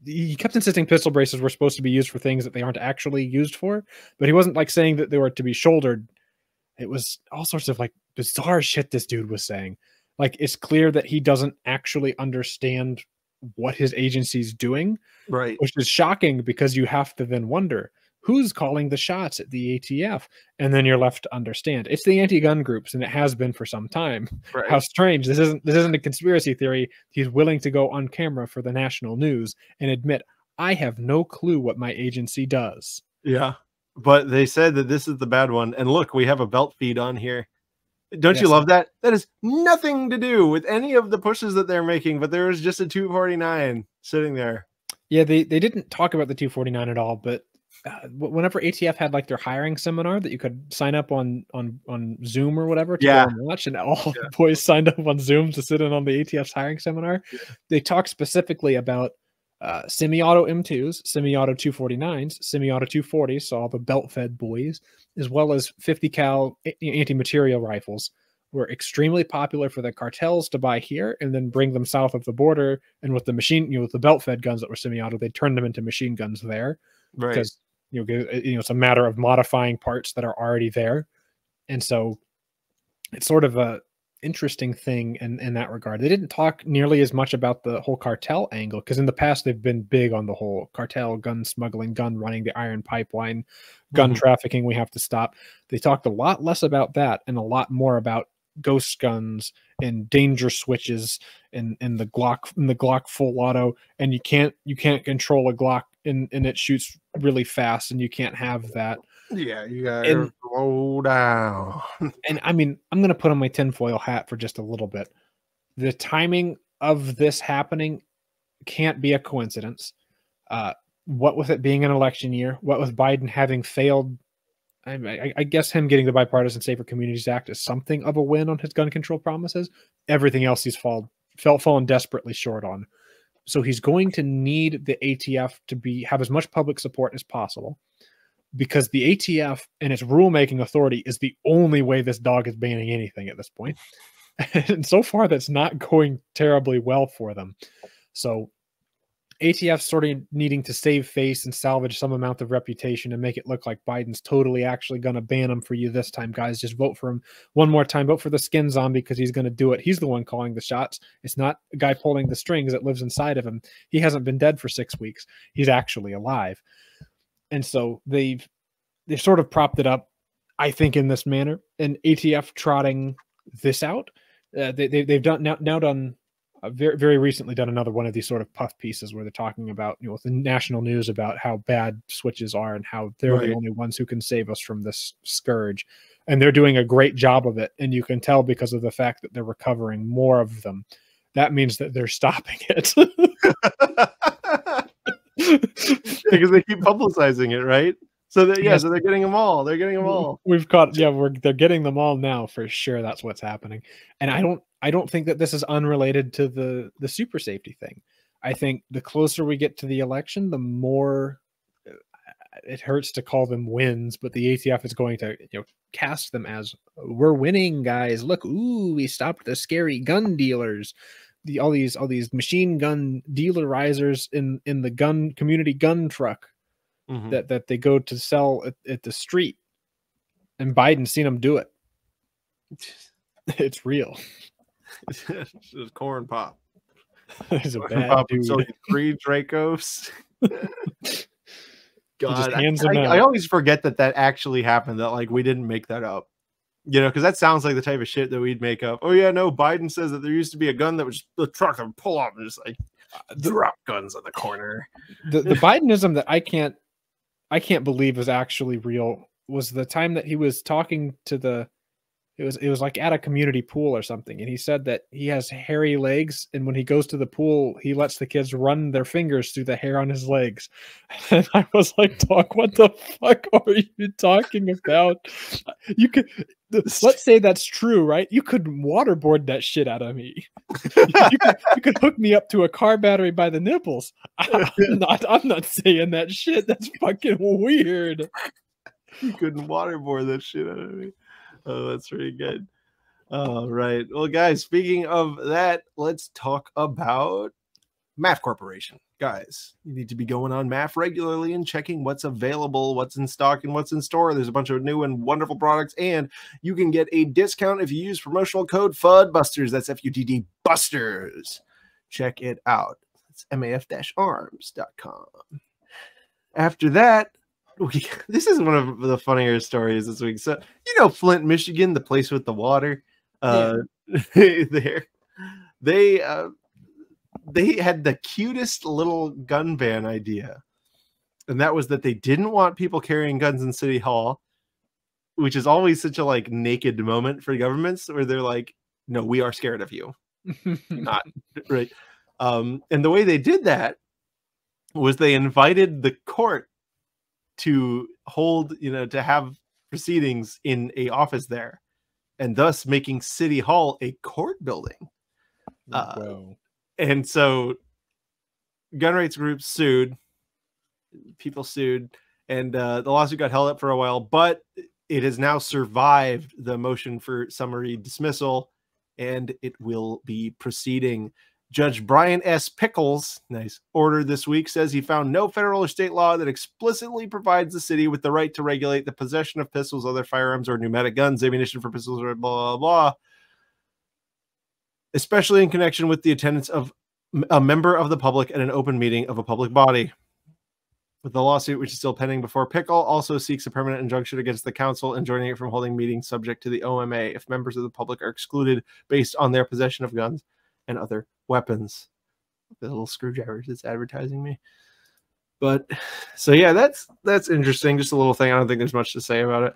he kept insisting pistol braces were supposed to be used for things that they aren't actually used for but he wasn't like saying that they were to be shouldered it was all sorts of like bizarre shit this dude was saying like it's clear that he doesn't actually understand what his agency's doing right. which is shocking because you have to then wonder who's calling the shots at the ATF and then you're left to understand it's the anti-gun groups and it has been for some time Right. how strange this isn't this isn't a conspiracy theory he's willing to go on camera for the national news and admit i have no clue what my agency does Yeah. But they said that this is the bad one. And look, we have a belt feed on here. Don't you love that? That has nothing to do with any of the pushes that they're making, but there is just a 249 sitting there. yeah they they didn't talk about the 249 at all but uh, whenever atf had like their hiring seminar that you could sign up on on on zoom or whatever to Yeah. and watch and all Yeah. the boys signed up on zoom to sit in on the atf's hiring seminar they talked specifically about uh, semi-auto m2s semi-auto 249s semi-auto 240s so all the belt-fed boys as well as 50 cal anti-material rifles were extremely popular for the cartels to buy here and then bring them south of the border and with the machine you know with the belt-fed guns that were semi-auto they turned them into machine guns there Right. because you know, you know it's a matter of modifying parts that are already there. And so it's sort of a interesting thing in, in that regard. They didn't talk nearly as much about the whole cartel angle because in the past they've been big on the whole cartel gun smuggling gun running the iron pipeline gun Mhm. trafficking we have to stop. They talked a lot less about that and a lot more about ghost guns and danger switches and and the glock and the glock full auto and you can't you can't control a glock and and it shoots really fast and you can't have that. Yeah, you gotta And- slow down. and i mean i'm going to put on my tinfoil hat for just a little bit. The timing of this happening can't be a coincidence. Uh what with it being an election year what with biden having failed I, I, I guess him getting the bipartisan safer communities act is something of a win on his gun control promises. Everything else he's fall, felt fallen desperately short on so he's going to need the atf to be have as much public support as possible because the atf and its rulemaking authority is the only way this dog is banning anything at this point and so far that's not going terribly well for them. So ATF sort of needing to save face and salvage some amount of reputation and make it look like Biden's totally actually going to ban him for you this time, guys. Just vote for him one more time. Vote for the skin zombie because he's going to do it. He's the one calling the shots. It's not a guy pulling the strings that lives inside of him. He hasn't been dead for six weeks. He's actually alive. And so they've they've sort of propped it up, I think, in this manner. And ATF trotting this out. Uh, they, they, they've done now, now done uh, very very recently done another one of these sort of puff pieces where they're talking about you know the national news about how bad switches are and how they're right. the only ones who can save us from this scourge. And they're doing a great job of it and you can tell because of the fact that they're recovering more of them. That means that they're stopping it. Because they keep publicizing it right so that yeah, yes. so they're getting them all. They're getting them all. We've got yeah, we're they're getting them all now for sure. That's what's happening. And I don't I don't think that this is unrelated to the the super safety thing. I think the closer we get to the election, the more uh, it hurts to call them wins, but the ATF is going to you know cast them as we're winning, guys. Look, ooh, we stopped the scary gun dealers. The all these all these machine gun dealerizers in in the gun community gun truck mm-hmm. that that they go to sell at, at the street, and Biden's seen them do it. It's real. it's corn pop. He's a corn bad pop dude. So three Dracos. God, I, I, I, always forget that that actually happened. That like we didn't make that up. You know, because that sounds like the type of shit that we'd make up. Oh yeah, no. Biden says that there used to be a gun that was the truck and pull up and just like uh, drop guns on the corner. The the Bidenism that I can't I can't believe is actually real was the time that he was talking to the it was it was like at a community pool or something and he said that he has hairy legs and when he goes to the pool he lets the kids run their fingers through the hair on his legs. And i was like doc what the fuck are you talking about? You could let's say that's true right? You could waterboard that shit out of me. You, could, you could hook me up to a car battery by the nipples. I'm not i'm not saying that shit. That's fucking weird. You couldn't waterboard that shit out of me Oh, that's pretty good. All right. Well, guys, speaking of that, let's talk about MAF Corporation. Guys, you need to be going on MAF regularly and checking what's available, what's in stock, and what's in store. There's a bunch of new and wonderful products, and you can get a discount if you use promotional code FuddBusters. That's F U D D Busters. Check it out. It's maf arms.com. After that, we, this is one of the funnier stories this week. So you know Flint, Michigan, the place with the water. Uh, yeah. there, they uh, they had the cutest little gun ban idea, and that was that they didn't want people carrying guns in City Hall, which is always such a like naked moment for governments where they're like, "No, we are scared of you." Not right. Um, and the way they did that was they invited the court to hold, you know, to have proceedings in a office there, and thus making City Hall a court building. Uh, and so, gun rights groups sued, people sued, and uh, the lawsuit got held up for a while, but it has now survived the motion for summary dismissal, and it will be proceeding. Judge Brian S. Pickles, nice order this week, says he found no federal or state law that explicitly provides the city with the right to regulate the possession of pistols, other firearms, or pneumatic guns, ammunition for pistols, or blah, blah, blah, especially in connection with the attendance of a member of the public at an open meeting of a public body. With the lawsuit, which is still pending before Pickell, also seeks a permanent injunction against the council and joining it from holding meetings subject to the OMA if members of the public are excluded based on their possession of guns and other weapons. The little screwdrivers it's advertising me. But so yeah, that's that's interesting. Just a little thing. I don't think there's much to say about it.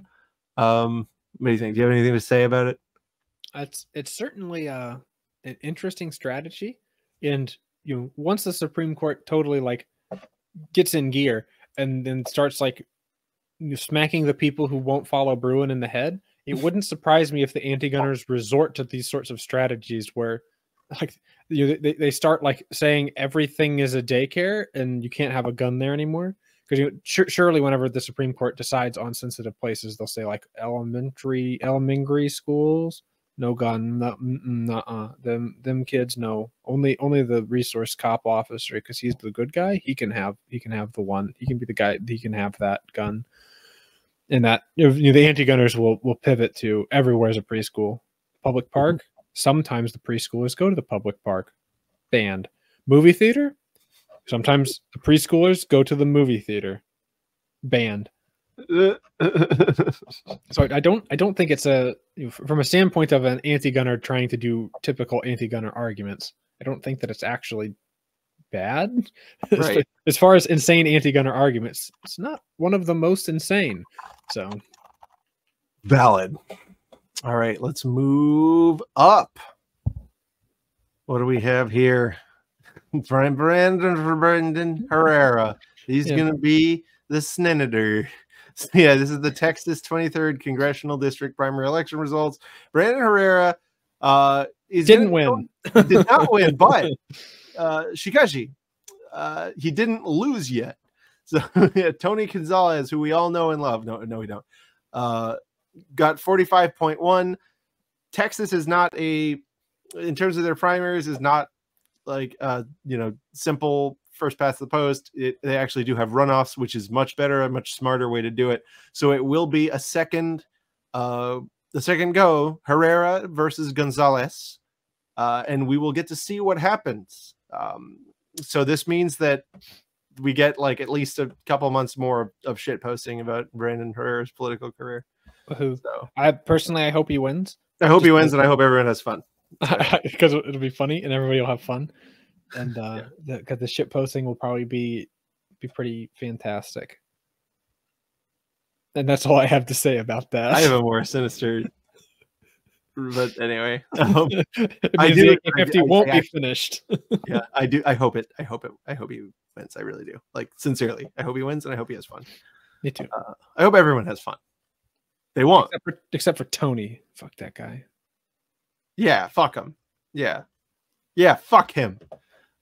Um, what do you think? Do you have anything to say about it? It's it's certainly uh an interesting strategy. And you know, once the Supreme Court totally like gets in gear and then starts like smacking the people who won't follow Bruen in the head, it wouldn't surprise me if the anti-gunners resort to these sorts of strategies where like you, they, they start like saying everything is a daycare and you can't have a gun there anymore because you surely whenever the supreme court decides on sensitive places they'll say like elementary elementary schools no gun, no, uh, them them kids, no. Only only the resource cop officer because he's the good guy. He can have he can have the one. He can be the guy. He can have that gun. And that you know, the anti gunners will will pivot to everywhere's a preschool, public Mm-hmm. park. Sometimes the preschoolers go to the public park. Banned movie theater. Sometimes the preschoolers go to the movie theater. Banned. So I don't I don't think it's a from a standpoint of an anti-gunner trying to do typical anti-gunner arguments. I don't think that it's actually bad. Right. as far as insane anti-gunner arguments, it's not one of the most insane. So Valid. All right, let's move up. What do we have here? Brian Brandon for Brendan Herrera. He's Yeah. gonna be the senator. So, yeah, this is the Texas 23rd congressional district primary election results. Brandon Herrera uh is didn't win. did not win, but uh Shikashi, uh he didn't lose yet. So yeah, Tony Gonzalez, who we all know and love. No, no, we don't. Uh got 45.1. Texas is not a in terms of their primaries is not like uh you know simple first past the post. It, they actually do have runoffs, which is much better, a much smarter way to do it. So it will be a second uh the second go Herrera versus Gonzalez. Uh, and we will get to see what happens. Um, so this means that we get like at least a couple months more of, of shit posting about Brandon Herrera's political career. Who So I personally I hope he wins I hope he wins, and I hope everyone has fun. because it'll be funny and everybody will have fun. And uh the, 'cause the shit posting will probably be be pretty fantastic. And that's all I have to say about that. I have a more sinister, but anyway, um, I do- the I- AK-50 I- won't I be finished. yeah, I do. I hope it. I hope it. I hope he wins. I really do. Like sincerely, I hope he wins, and I hope he has fun. Me too. I hope everyone has fun. They won't. Except for, except for Tony. Fuck that guy. Yeah, fuck him. Yeah. Yeah, fuck him.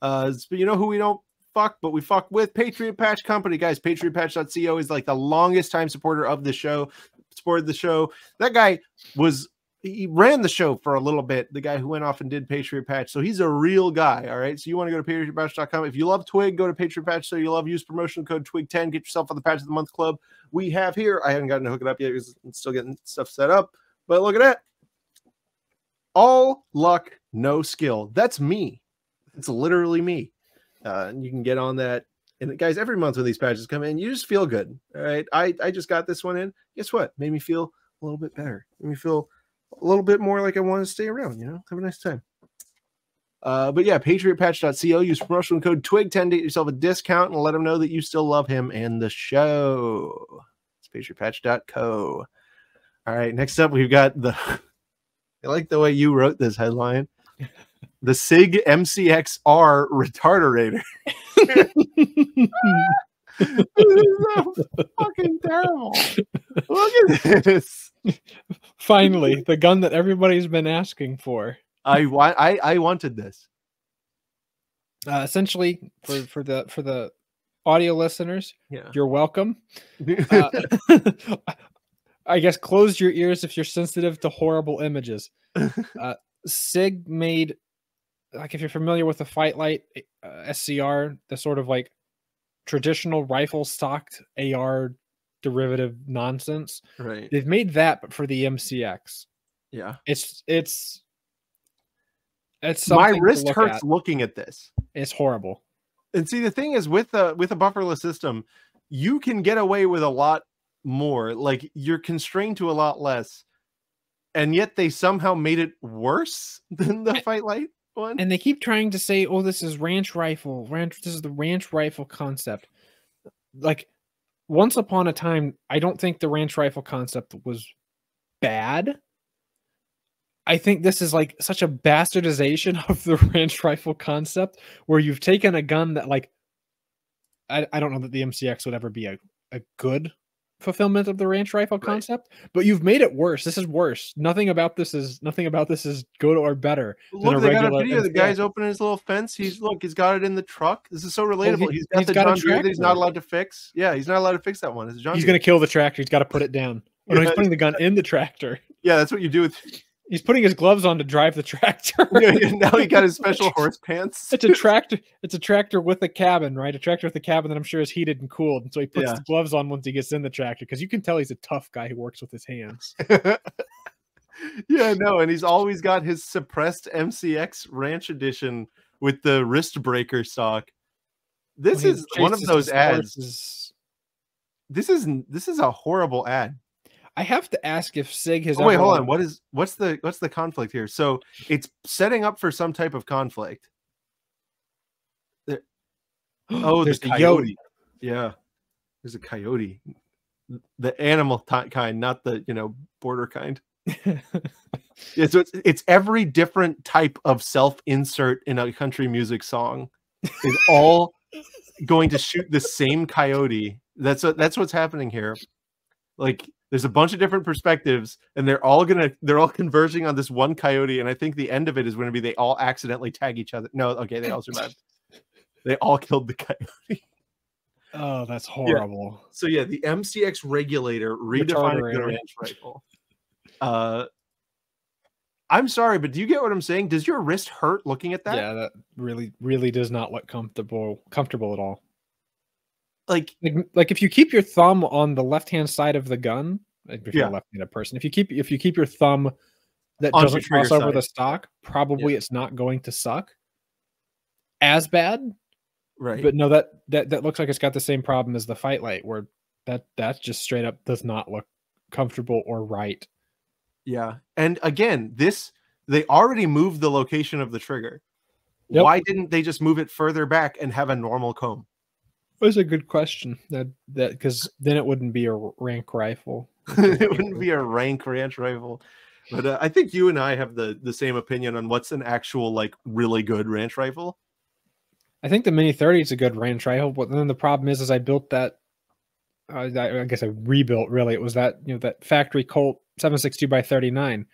Uh but you know who we don't fuck, but we fuck with Patriot Patch Company, guys. PatriotPatch.co is like the longest time supporter of the show, supported the show. That guy was he ran the show for a little bit, the guy who went off and did Patriot Patch. So he's a real guy. All right. So you want to go to patriotpatch.com. If you love Twig, go to Patriot Patch. So you love use promotion code Twig10, get yourself on the Patch of the Month Club. We have here, I haven't gotten to hook it up yet because I'm still getting stuff set up. But look at that. All luck, no skill. That's me. It's literally me. Uh, and you can get on that. And guys, every month when these patches come in, you just feel good. All right. I, I just got this one in. Guess what? Made me feel a little bit better. Made me feel a little bit more like I want to stay around, you know, have a nice time. Uh, but yeah, patriotpatch.co, use promotional code TWIG10 to get yourself a discount and let them know that you still love him and the show. It's patriotpatch.co. All right, next up, we've got the. I like the way you wrote this headline. The SIG MCXR retarderator. this is so fucking terrible. Look at this. Finally, the gun that everybody's been asking for. I want. I I wanted this. Uh, essentially, for for the for the audio listeners, Yeah. you're welcome. Uh, I guess close your ears if you're sensitive to horrible images. Uh, Sig made, like, if you're familiar with the FightLite uh, SCR, the sort of like traditional rifle stocked AR derivative nonsense. right. They've made that, but for the MCX. Yeah. It's it's it's My wrist look hurts at. looking at this. It's horrible. And see, the thing is, with a with a bufferless system, you can get away with a lot more. Like you're constrained to a lot less, and yet they somehow made it worse than the fight light one. And they keep trying to say, "Oh, this is ranch rifle. Ranch. This is the ranch rifle concept." Like, once upon a time, I don't think the ranch rifle concept was bad. I think this is like such a bastardization of the ranch rifle concept, where you've taken a gun that, like, I, I don't know that the MCX would ever be a, a good fulfillment of the ranch rifle Right. concept, but you've made it worse. This is worse. Nothing about this is nothing about this is good or better. Look, they got a video. The guy's opening his little fence. He's look, he's got it in the truck. This is so oh, relatable. he- he's got he's the got a John Deere that he's not allowed to fix. Yeah, he's not allowed to fix that one. It's John He's Deere. gonna kill the tractor. He's got to put it down. Oh, no, he's putting the gun in the tractor. Yeah, that's what you do with He's putting his gloves on to drive the tractor. now he got his special horse pants. It's a tractor. It's a tractor with a cabin, right? A tractor with a cabin that I'm sure is heated and cooled. And so he puts Yeah. the gloves on once he gets in the tractor because you can tell he's a tough guy who works with his hands. yeah, no, and he's always got his suppressed MCX Ranch Edition with the wrist breaker stock. This he is one of those ads. horses. This is this is a horrible ad. I have to ask if Sig has. Oh, wait, hold on. What is what's the what's the conflict here? So it's setting up for some type of conflict. There- Oh, there's the the coyote. Yeah, there's a coyote, the animal kind, not the you know border kind. Yeah, so it's it's every different type of self insert in a country music song is all going to shoot the same coyote. That's what that's what's happening here. Like there's a bunch of different perspectives, and they're all gonna they're all converging on this one coyote. And I think the end of it is going to be they all accidentally tag each other. No, okay, they all survived. they all killed the coyote. oh, that's horrible. So yeah, the MCX regulator redefining the ranch rifle. Uh, I'm sorry, but do you get what I'm saying? Does your wrist hurt looking at that? Yeah, that really, really does not look comfortable. Comfortable at all. Like, Like, like if you keep your thumb on the left hand side of the gun, if you're Yeah. a left-handed person, if you keep if you keep your thumb that On doesn't cross over side. the stock, probably it's not going to suck as bad. right? But no, that that that looks like it's got the same problem as the FightLite, where that that just straight up does not look comfortable or right. yeah. And again, this they already moved the location of the trigger. Yep. Why didn't they just move it further back and have a normal comb? That's a good question. That that because then it wouldn't be a rank rifle. it wouldn't be a rank ranch rifle. But uh, I think you and I have the the same opinion on what's an actual like really good ranch rifle. I think the Mini 30 is a good ranch rifle, but then the problem is, is I built that. Uh, I I guess I rebuilt. Really, it was that you know that factory Colt 762 by 39,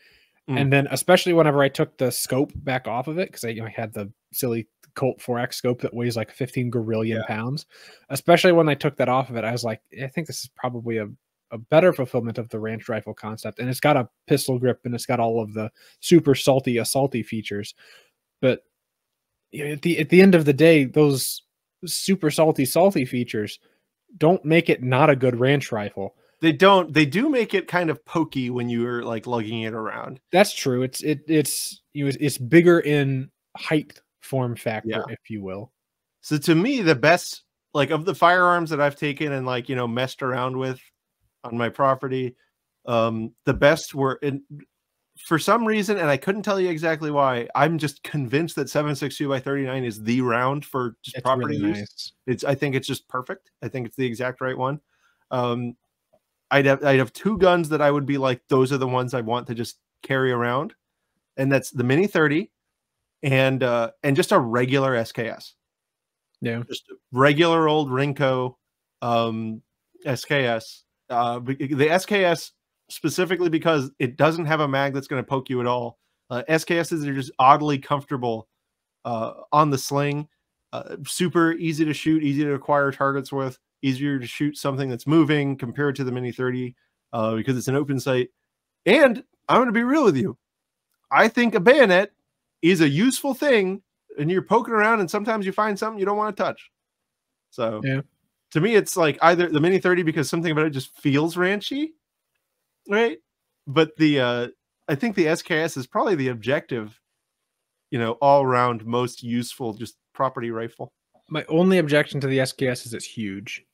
Mm. and then especially whenever I took the scope back off of it because I, you know, I had the silly Colt 4X scope that weighs like 15 gorillion Yeah. pounds. Especially when I took that off of it, I was like, I think this is probably a a better fulfillment of the ranch rifle concept, and it's got a pistol grip and it's got all of the super salty assaulty features, but you know, at the at the end of the day, those super salty salty features don't make it not a good ranch rifle. They don't. They do make it kind of pokey when you're like lugging it around. That's true. It's it it's you know, it's bigger in height form factor, Yeah. if you will. So to me, the best like of the firearms that I've taken and like you know messed around with on my property, um, the best were in for some reason, and I couldn't tell you exactly why. I'm just convinced that 762 by 39 is the round for just It's property really use. nice. It's I think it's just perfect. I think it's the exact right one. Um, I'd have I'd have two guns that I would be like those are the ones I want to just carry around, and that's the Mini 30, and uh, and just a regular SKS Yeah. just regular old Rinko um, SKS. Uh, the SKS specifically because it doesn't have a mag that's going to poke you at all. Uh, SKSs are just oddly comfortable uh, on the sling. Uh, super easy to shoot, easy to acquire targets with, easier to shoot something that's moving compared to the Mini 30 uh, because it's an open sight. And I'm going to be real with you. I think a bayonet is a useful thing and you're poking around and sometimes you find something you don't want to touch. So Yeah. to me, it's like either the mini 30 because something about it just feels ranchy, right? But the uh I think the SKS is probably the objective, you know, all around most useful just property rifle. My only objection to the SKS is it's huge.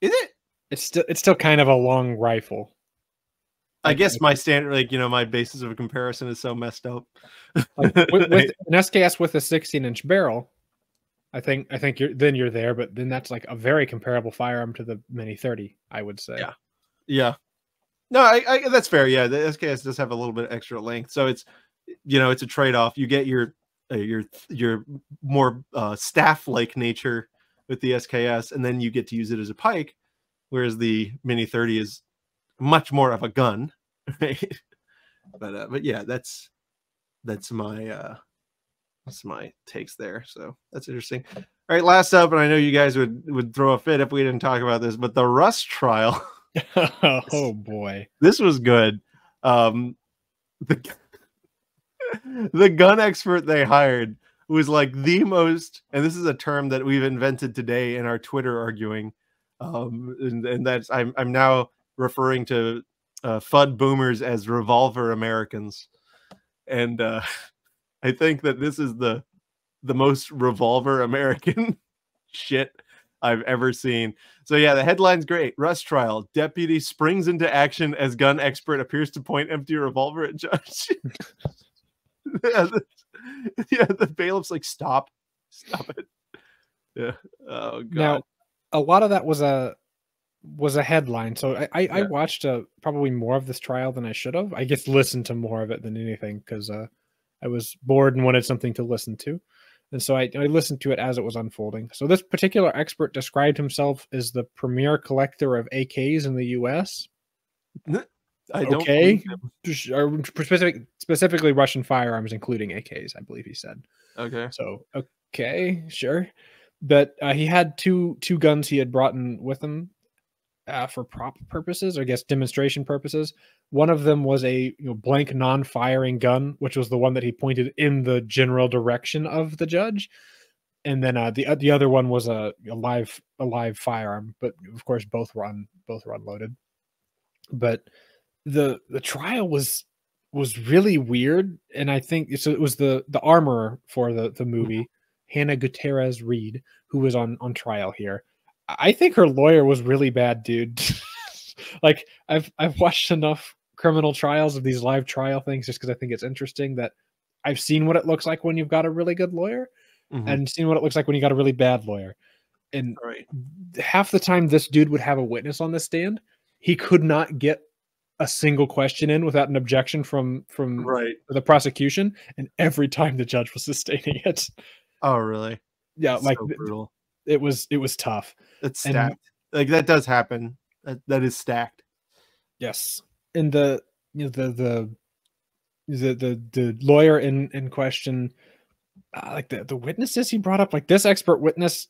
Is it? It's still it's still kind of a long rifle. I Like, guess my standard, like you know, my basis of comparison is so messed up. Like, with, with an SKS with a 16 inch barrel, I think I think you're then you're there, but then that's like a very comparable firearm to the Mini 30, I would say. Yeah. Yeah. No, I, I that's fair. Yeah, the SKS does have a little bit extra length, so it's you know it's a trade off. You get your uh, your your more uh, staff like nature with the SKS, and then you get to use it as a pike, whereas the Mini Thirty is much more of a gun. Right? But uh, but yeah, that's that's my uh that's my takes there. So that's interesting. All right, last up, and I know you guys would would throw a fit if we didn't talk about this, but the Rust trial. oh boy. this was good. Um, the the gun expert they hired was like the most, and this is a term that we've invented today in our Twitter arguing. Um, and, and that's I'm I'm now referring to uh, FUD boomers as revolver Americans, and uh, I think that this is the the most revolver American shit I've ever seen. So yeah, the headline's great. Rust trial. Deputy springs into action as gun expert appears to point empty revolver at judge. yeah, the, yeah, the bailiff's like, stop, stop it. Yeah. Oh god. Now, a lot of that was a was a headline. So I I, yeah. I watched uh, probably more of this trial than I should have. I guess listened to more of it than anything because uh, I was bored and wanted something to listen to. And so I, I, listened to it as it was unfolding. So this particular expert described himself as the premier collector of AKs in the U.S. I don't okay, specific, specifically Russian firearms, including AKs. I believe he said. Okay. So okay, sure, but uh, he had two two guns he had brought in with him uh, for prop purposes, or I guess demonstration purposes. One of them was a you know, blank non-firing gun, which was the one that he pointed in the general direction of the judge, and then uh, the uh, the other one was a, a live a live firearm. But of course, both were on both were unloaded. But the the trial was was really weird, and I think so. It was the the armorer for the the movie, Hannah Gutierrez Reed, who was on on trial here I think her lawyer was really bad, dude. like I've I've watched enough criminal trials of these live trial things just because I think it's interesting that I've seen what it looks like when you've got a really good lawyer mm-hmm. and seen what it looks like when you got a really bad lawyer. And right. half the time this dude would have a witness on the stand, he could not get a single question in without an objection from from right. the prosecution and every time the judge was sustaining it. Oh, really? Yeah, That's like so brutal it was it was tough. It's stacked. And, like that does happen. That that is stacked. Yes, and the you know, the the the the the lawyer in in question, uh, like the the witnesses he brought up, like this expert witness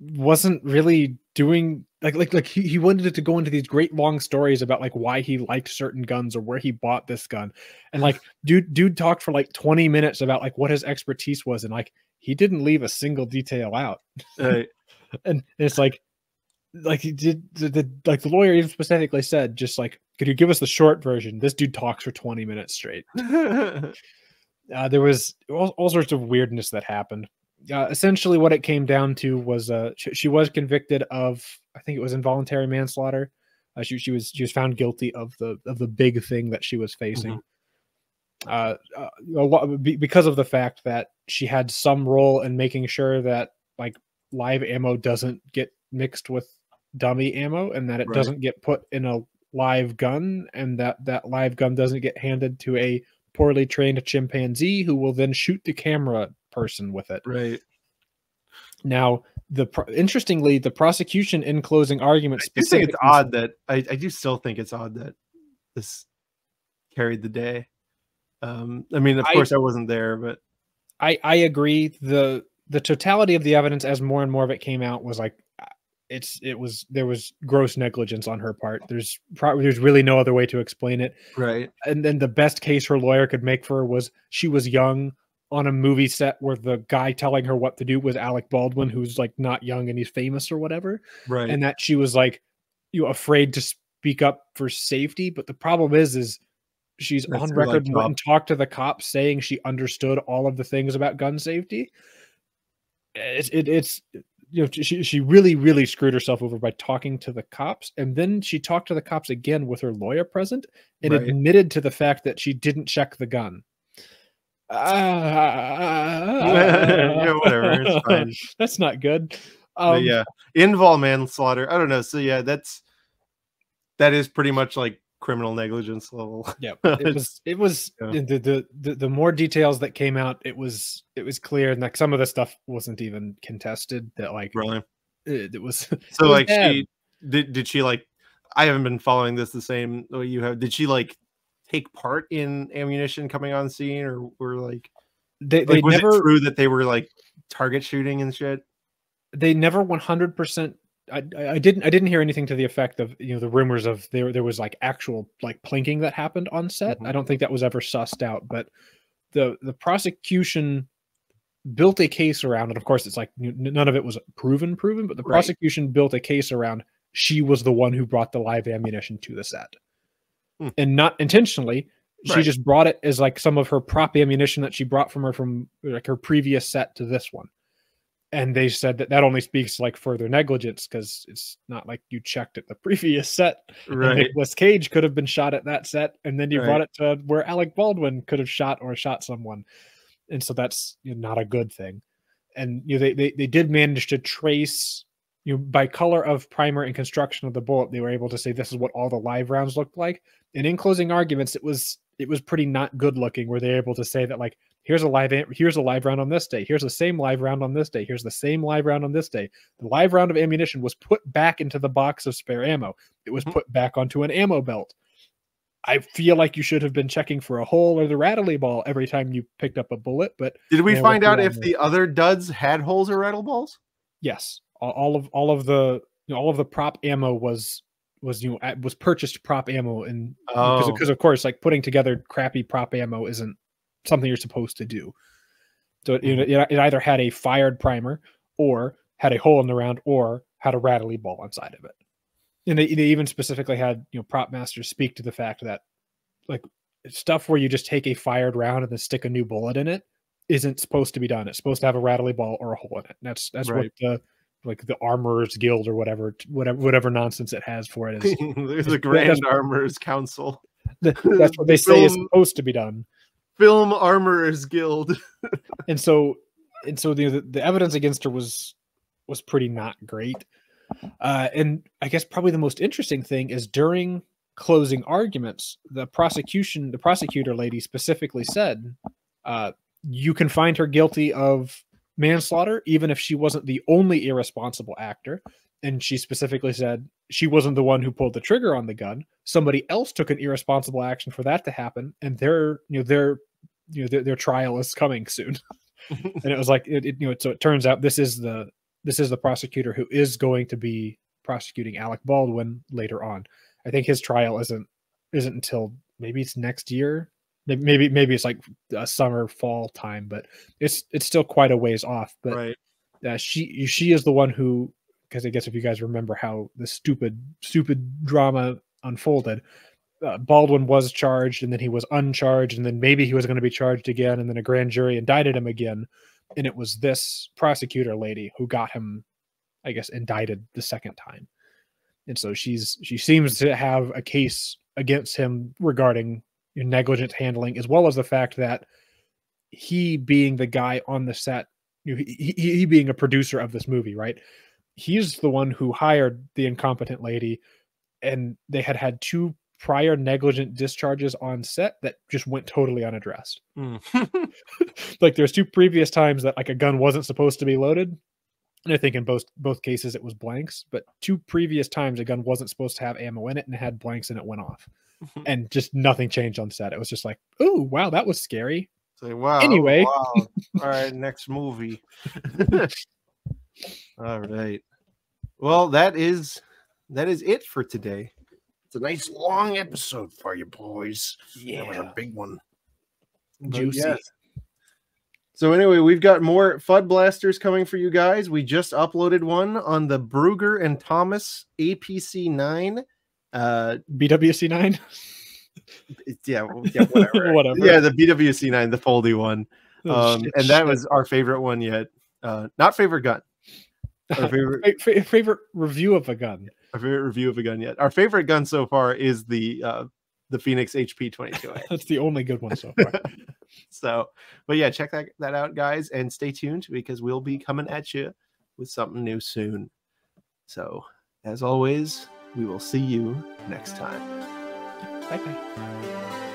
wasn't really doing like like like he, he wanted it to go into these great long stories about like why he liked certain guns or where he bought this gun and like dude dude talked for like 20 minutes about like what his expertise was and like he didn't leave a single detail out. Right. and it's like, like he did the, the, like the lawyer even specifically said, just like, could you give us the short version? This dude talks for 20 minutes straight. uh, there was all, all, sorts of weirdness that happened. Uh, essentially, what it came down to was uh, she, she, was convicted of, I think it was involuntary manslaughter. Uh, she, she was she was found guilty of the of the big thing that she was facing. Mm-hmm uh, uh lot, because of the fact that she had some role in making sure that like live ammo doesn't get mixed with dummy ammo and that it right. doesn't get put in a live gun and that that live gun doesn't get handed to a poorly trained chimpanzee who will then shoot the camera person with it right now the interestingly the prosecution in closing arguments i think it's odd that I, I do still think it's odd that this carried the day um, I mean, of I, course, I wasn't there, but I I agree. the The totality of the evidence, as more and more of it came out, was like uh, it's it was there was gross negligence on her part. There's probably there's really no other way to explain it. Right. And then the best case her lawyer could make for her was she was young on a movie set where the guy telling her what to do was Alec Baldwin, who's like not young and he's famous or whatever. Right. And that she was like you know, afraid to speak up for safety. But the problem is, is She's That's on record like and talked to the cops saying she understood all of the things about gun safety. It's it, it's you know she she really really screwed herself over by talking to the cops and then she talked to the cops again with her lawyer present and right. admitted to the fact that she didn't check the gun. Yeah, whatever. That's not good. Um, yeah, invol manslaughter. I don't know. So yeah, that's that is pretty much like criminal negligence level. yeah, it was it was yeah. the, the, the the more details that came out, it was it was clear, and like some of the stuff wasn't even contested. That like really, it, it was so it was like bad. she did did she like I haven't been following this the same way you have. Did she like take part in ammunition coming on scene, or were like they, they like, was never it true that they were like target shooting and shit? They never one hundred percent I, I didn't I didn't hear anything to the effect of you know the rumors of there there was like actual like plinking that happened on set. Mm-hmm. I don't think that was ever sussed out, but the the prosecution built a case around and of course it's like none of it was proven proven but the Right. prosecution built a case around she was the one who brought the live ammunition to the set Hmm. and not intentionally she Right. just brought it as like some of her prop ammunition that she brought from her from like her previous set to this one and they said that that only speaks like further negligence because it's not like you checked at the previous set Right. Nicolas Cage could have been shot at that set, and then you Right. brought it to where Alec Baldwin could have shot or shot someone, and so that's you know, not a good thing. And you know, they, they they did manage to trace you know by color of primer and construction of the bullet, they were able to say this is what all the live rounds looked like. And in closing arguments, it was it was pretty not good looking. Were they're able to say that like here's a live here's a live round on this day, here's the same live round on this day, here's the same live round on this day. The live round of ammunition was put back into the box of spare ammo it was Mhm. put back onto an ammo belt. I feel like you should have been checking for a hole or the rattly ball every time you picked up a bullet, but Did we find out if with- the other duds had holes or rattle balls? yes, all, all of all of the you know, all of the prop ammo was was you know was purchased prop ammo and because Oh. of course like putting together crappy prop ammo isn't something you're supposed to do. So it, mm-hmm. it, it either had a fired primer or had a hole in the round or had a rattly ball inside of it. And they, they even specifically had you know prop masters speak to the fact that like stuff where you just take a fired round and then stick a new bullet in it isn't supposed to be done. It's supposed to have a rattly ball or a hole in it. And that's that's Right. what the like the armorers guild or whatever whatever whatever nonsense it has for it is. There's a Grand Armorers Council. Th- that's what they say is supposed to be done. Film Armorers Guild. and so and so the, the evidence against her was was pretty not great uh and i guess probably the most interesting thing is during closing arguments the prosecution the prosecutor lady specifically said uh you can find her guilty of manslaughter even if she wasn't the only irresponsible actor and she specifically said she wasn't the one who pulled the trigger on the gun somebody else took an irresponsible action for that to happen and their you know their you know their, their trial is coming soon and it was like it, it you know so it turns out this is the this is the prosecutor who is going to be prosecuting Alec Baldwin later on. I think his trial isn't isn't until maybe it's next year. May- Maybe maybe it's like a summer fall time, but it's it's still quite a ways off. But right. uh, she she is the one who because I guess if you guys remember how the stupid stupid drama unfolded, uh, Baldwin was charged and then he was uncharged and then maybe he was going to be charged again and then a grand jury indicted him again and it was this prosecutor lady who got him I guess indicted the second time. And so she's she seems to have a case against him regarding negligent handling as well as the fact that he being the guy on the set you know, he, he, he being a producer of this movie, right? He's the one who hired the incompetent lady, and they had had two prior negligent discharges on set that just went totally unaddressed. Mm. like there's two previous times that like a gun wasn't supposed to be loaded, and I think in both both cases it was blanks. But two previous times a gun wasn't supposed to have ammo in it and had blanks and it went off, and just nothing changed on set. It was just like, oh wow, that was scary. Say, wow. Anyway. wow. All right, next movie. All right. Well, that is that is it for today. It's a nice long episode for you boys. Yeah, That was a big one. But Juicy. yes. So anyway, we've got more Fuddblasters coming for you guys. We just uploaded one on the Brügger and Thomet APC 9. Uh BWC nine. yeah, well, yeah, whatever. Whatever. Yeah, the BWC 9, the foldy one. Oh, Um, shit, and that shit. was our favorite one yet. Uh, not favorite gun. Our favorite, Fa- fa- favorite review of a gun. our favorite review of a gun yet. Our favorite gun so far is the uh, the Phoenix HP 22A. That's the only good one so far. so, but yeah, check that that out, guys, and stay tuned because we'll be coming at you with something new soon. So, as always, we will see you next time. bye bye.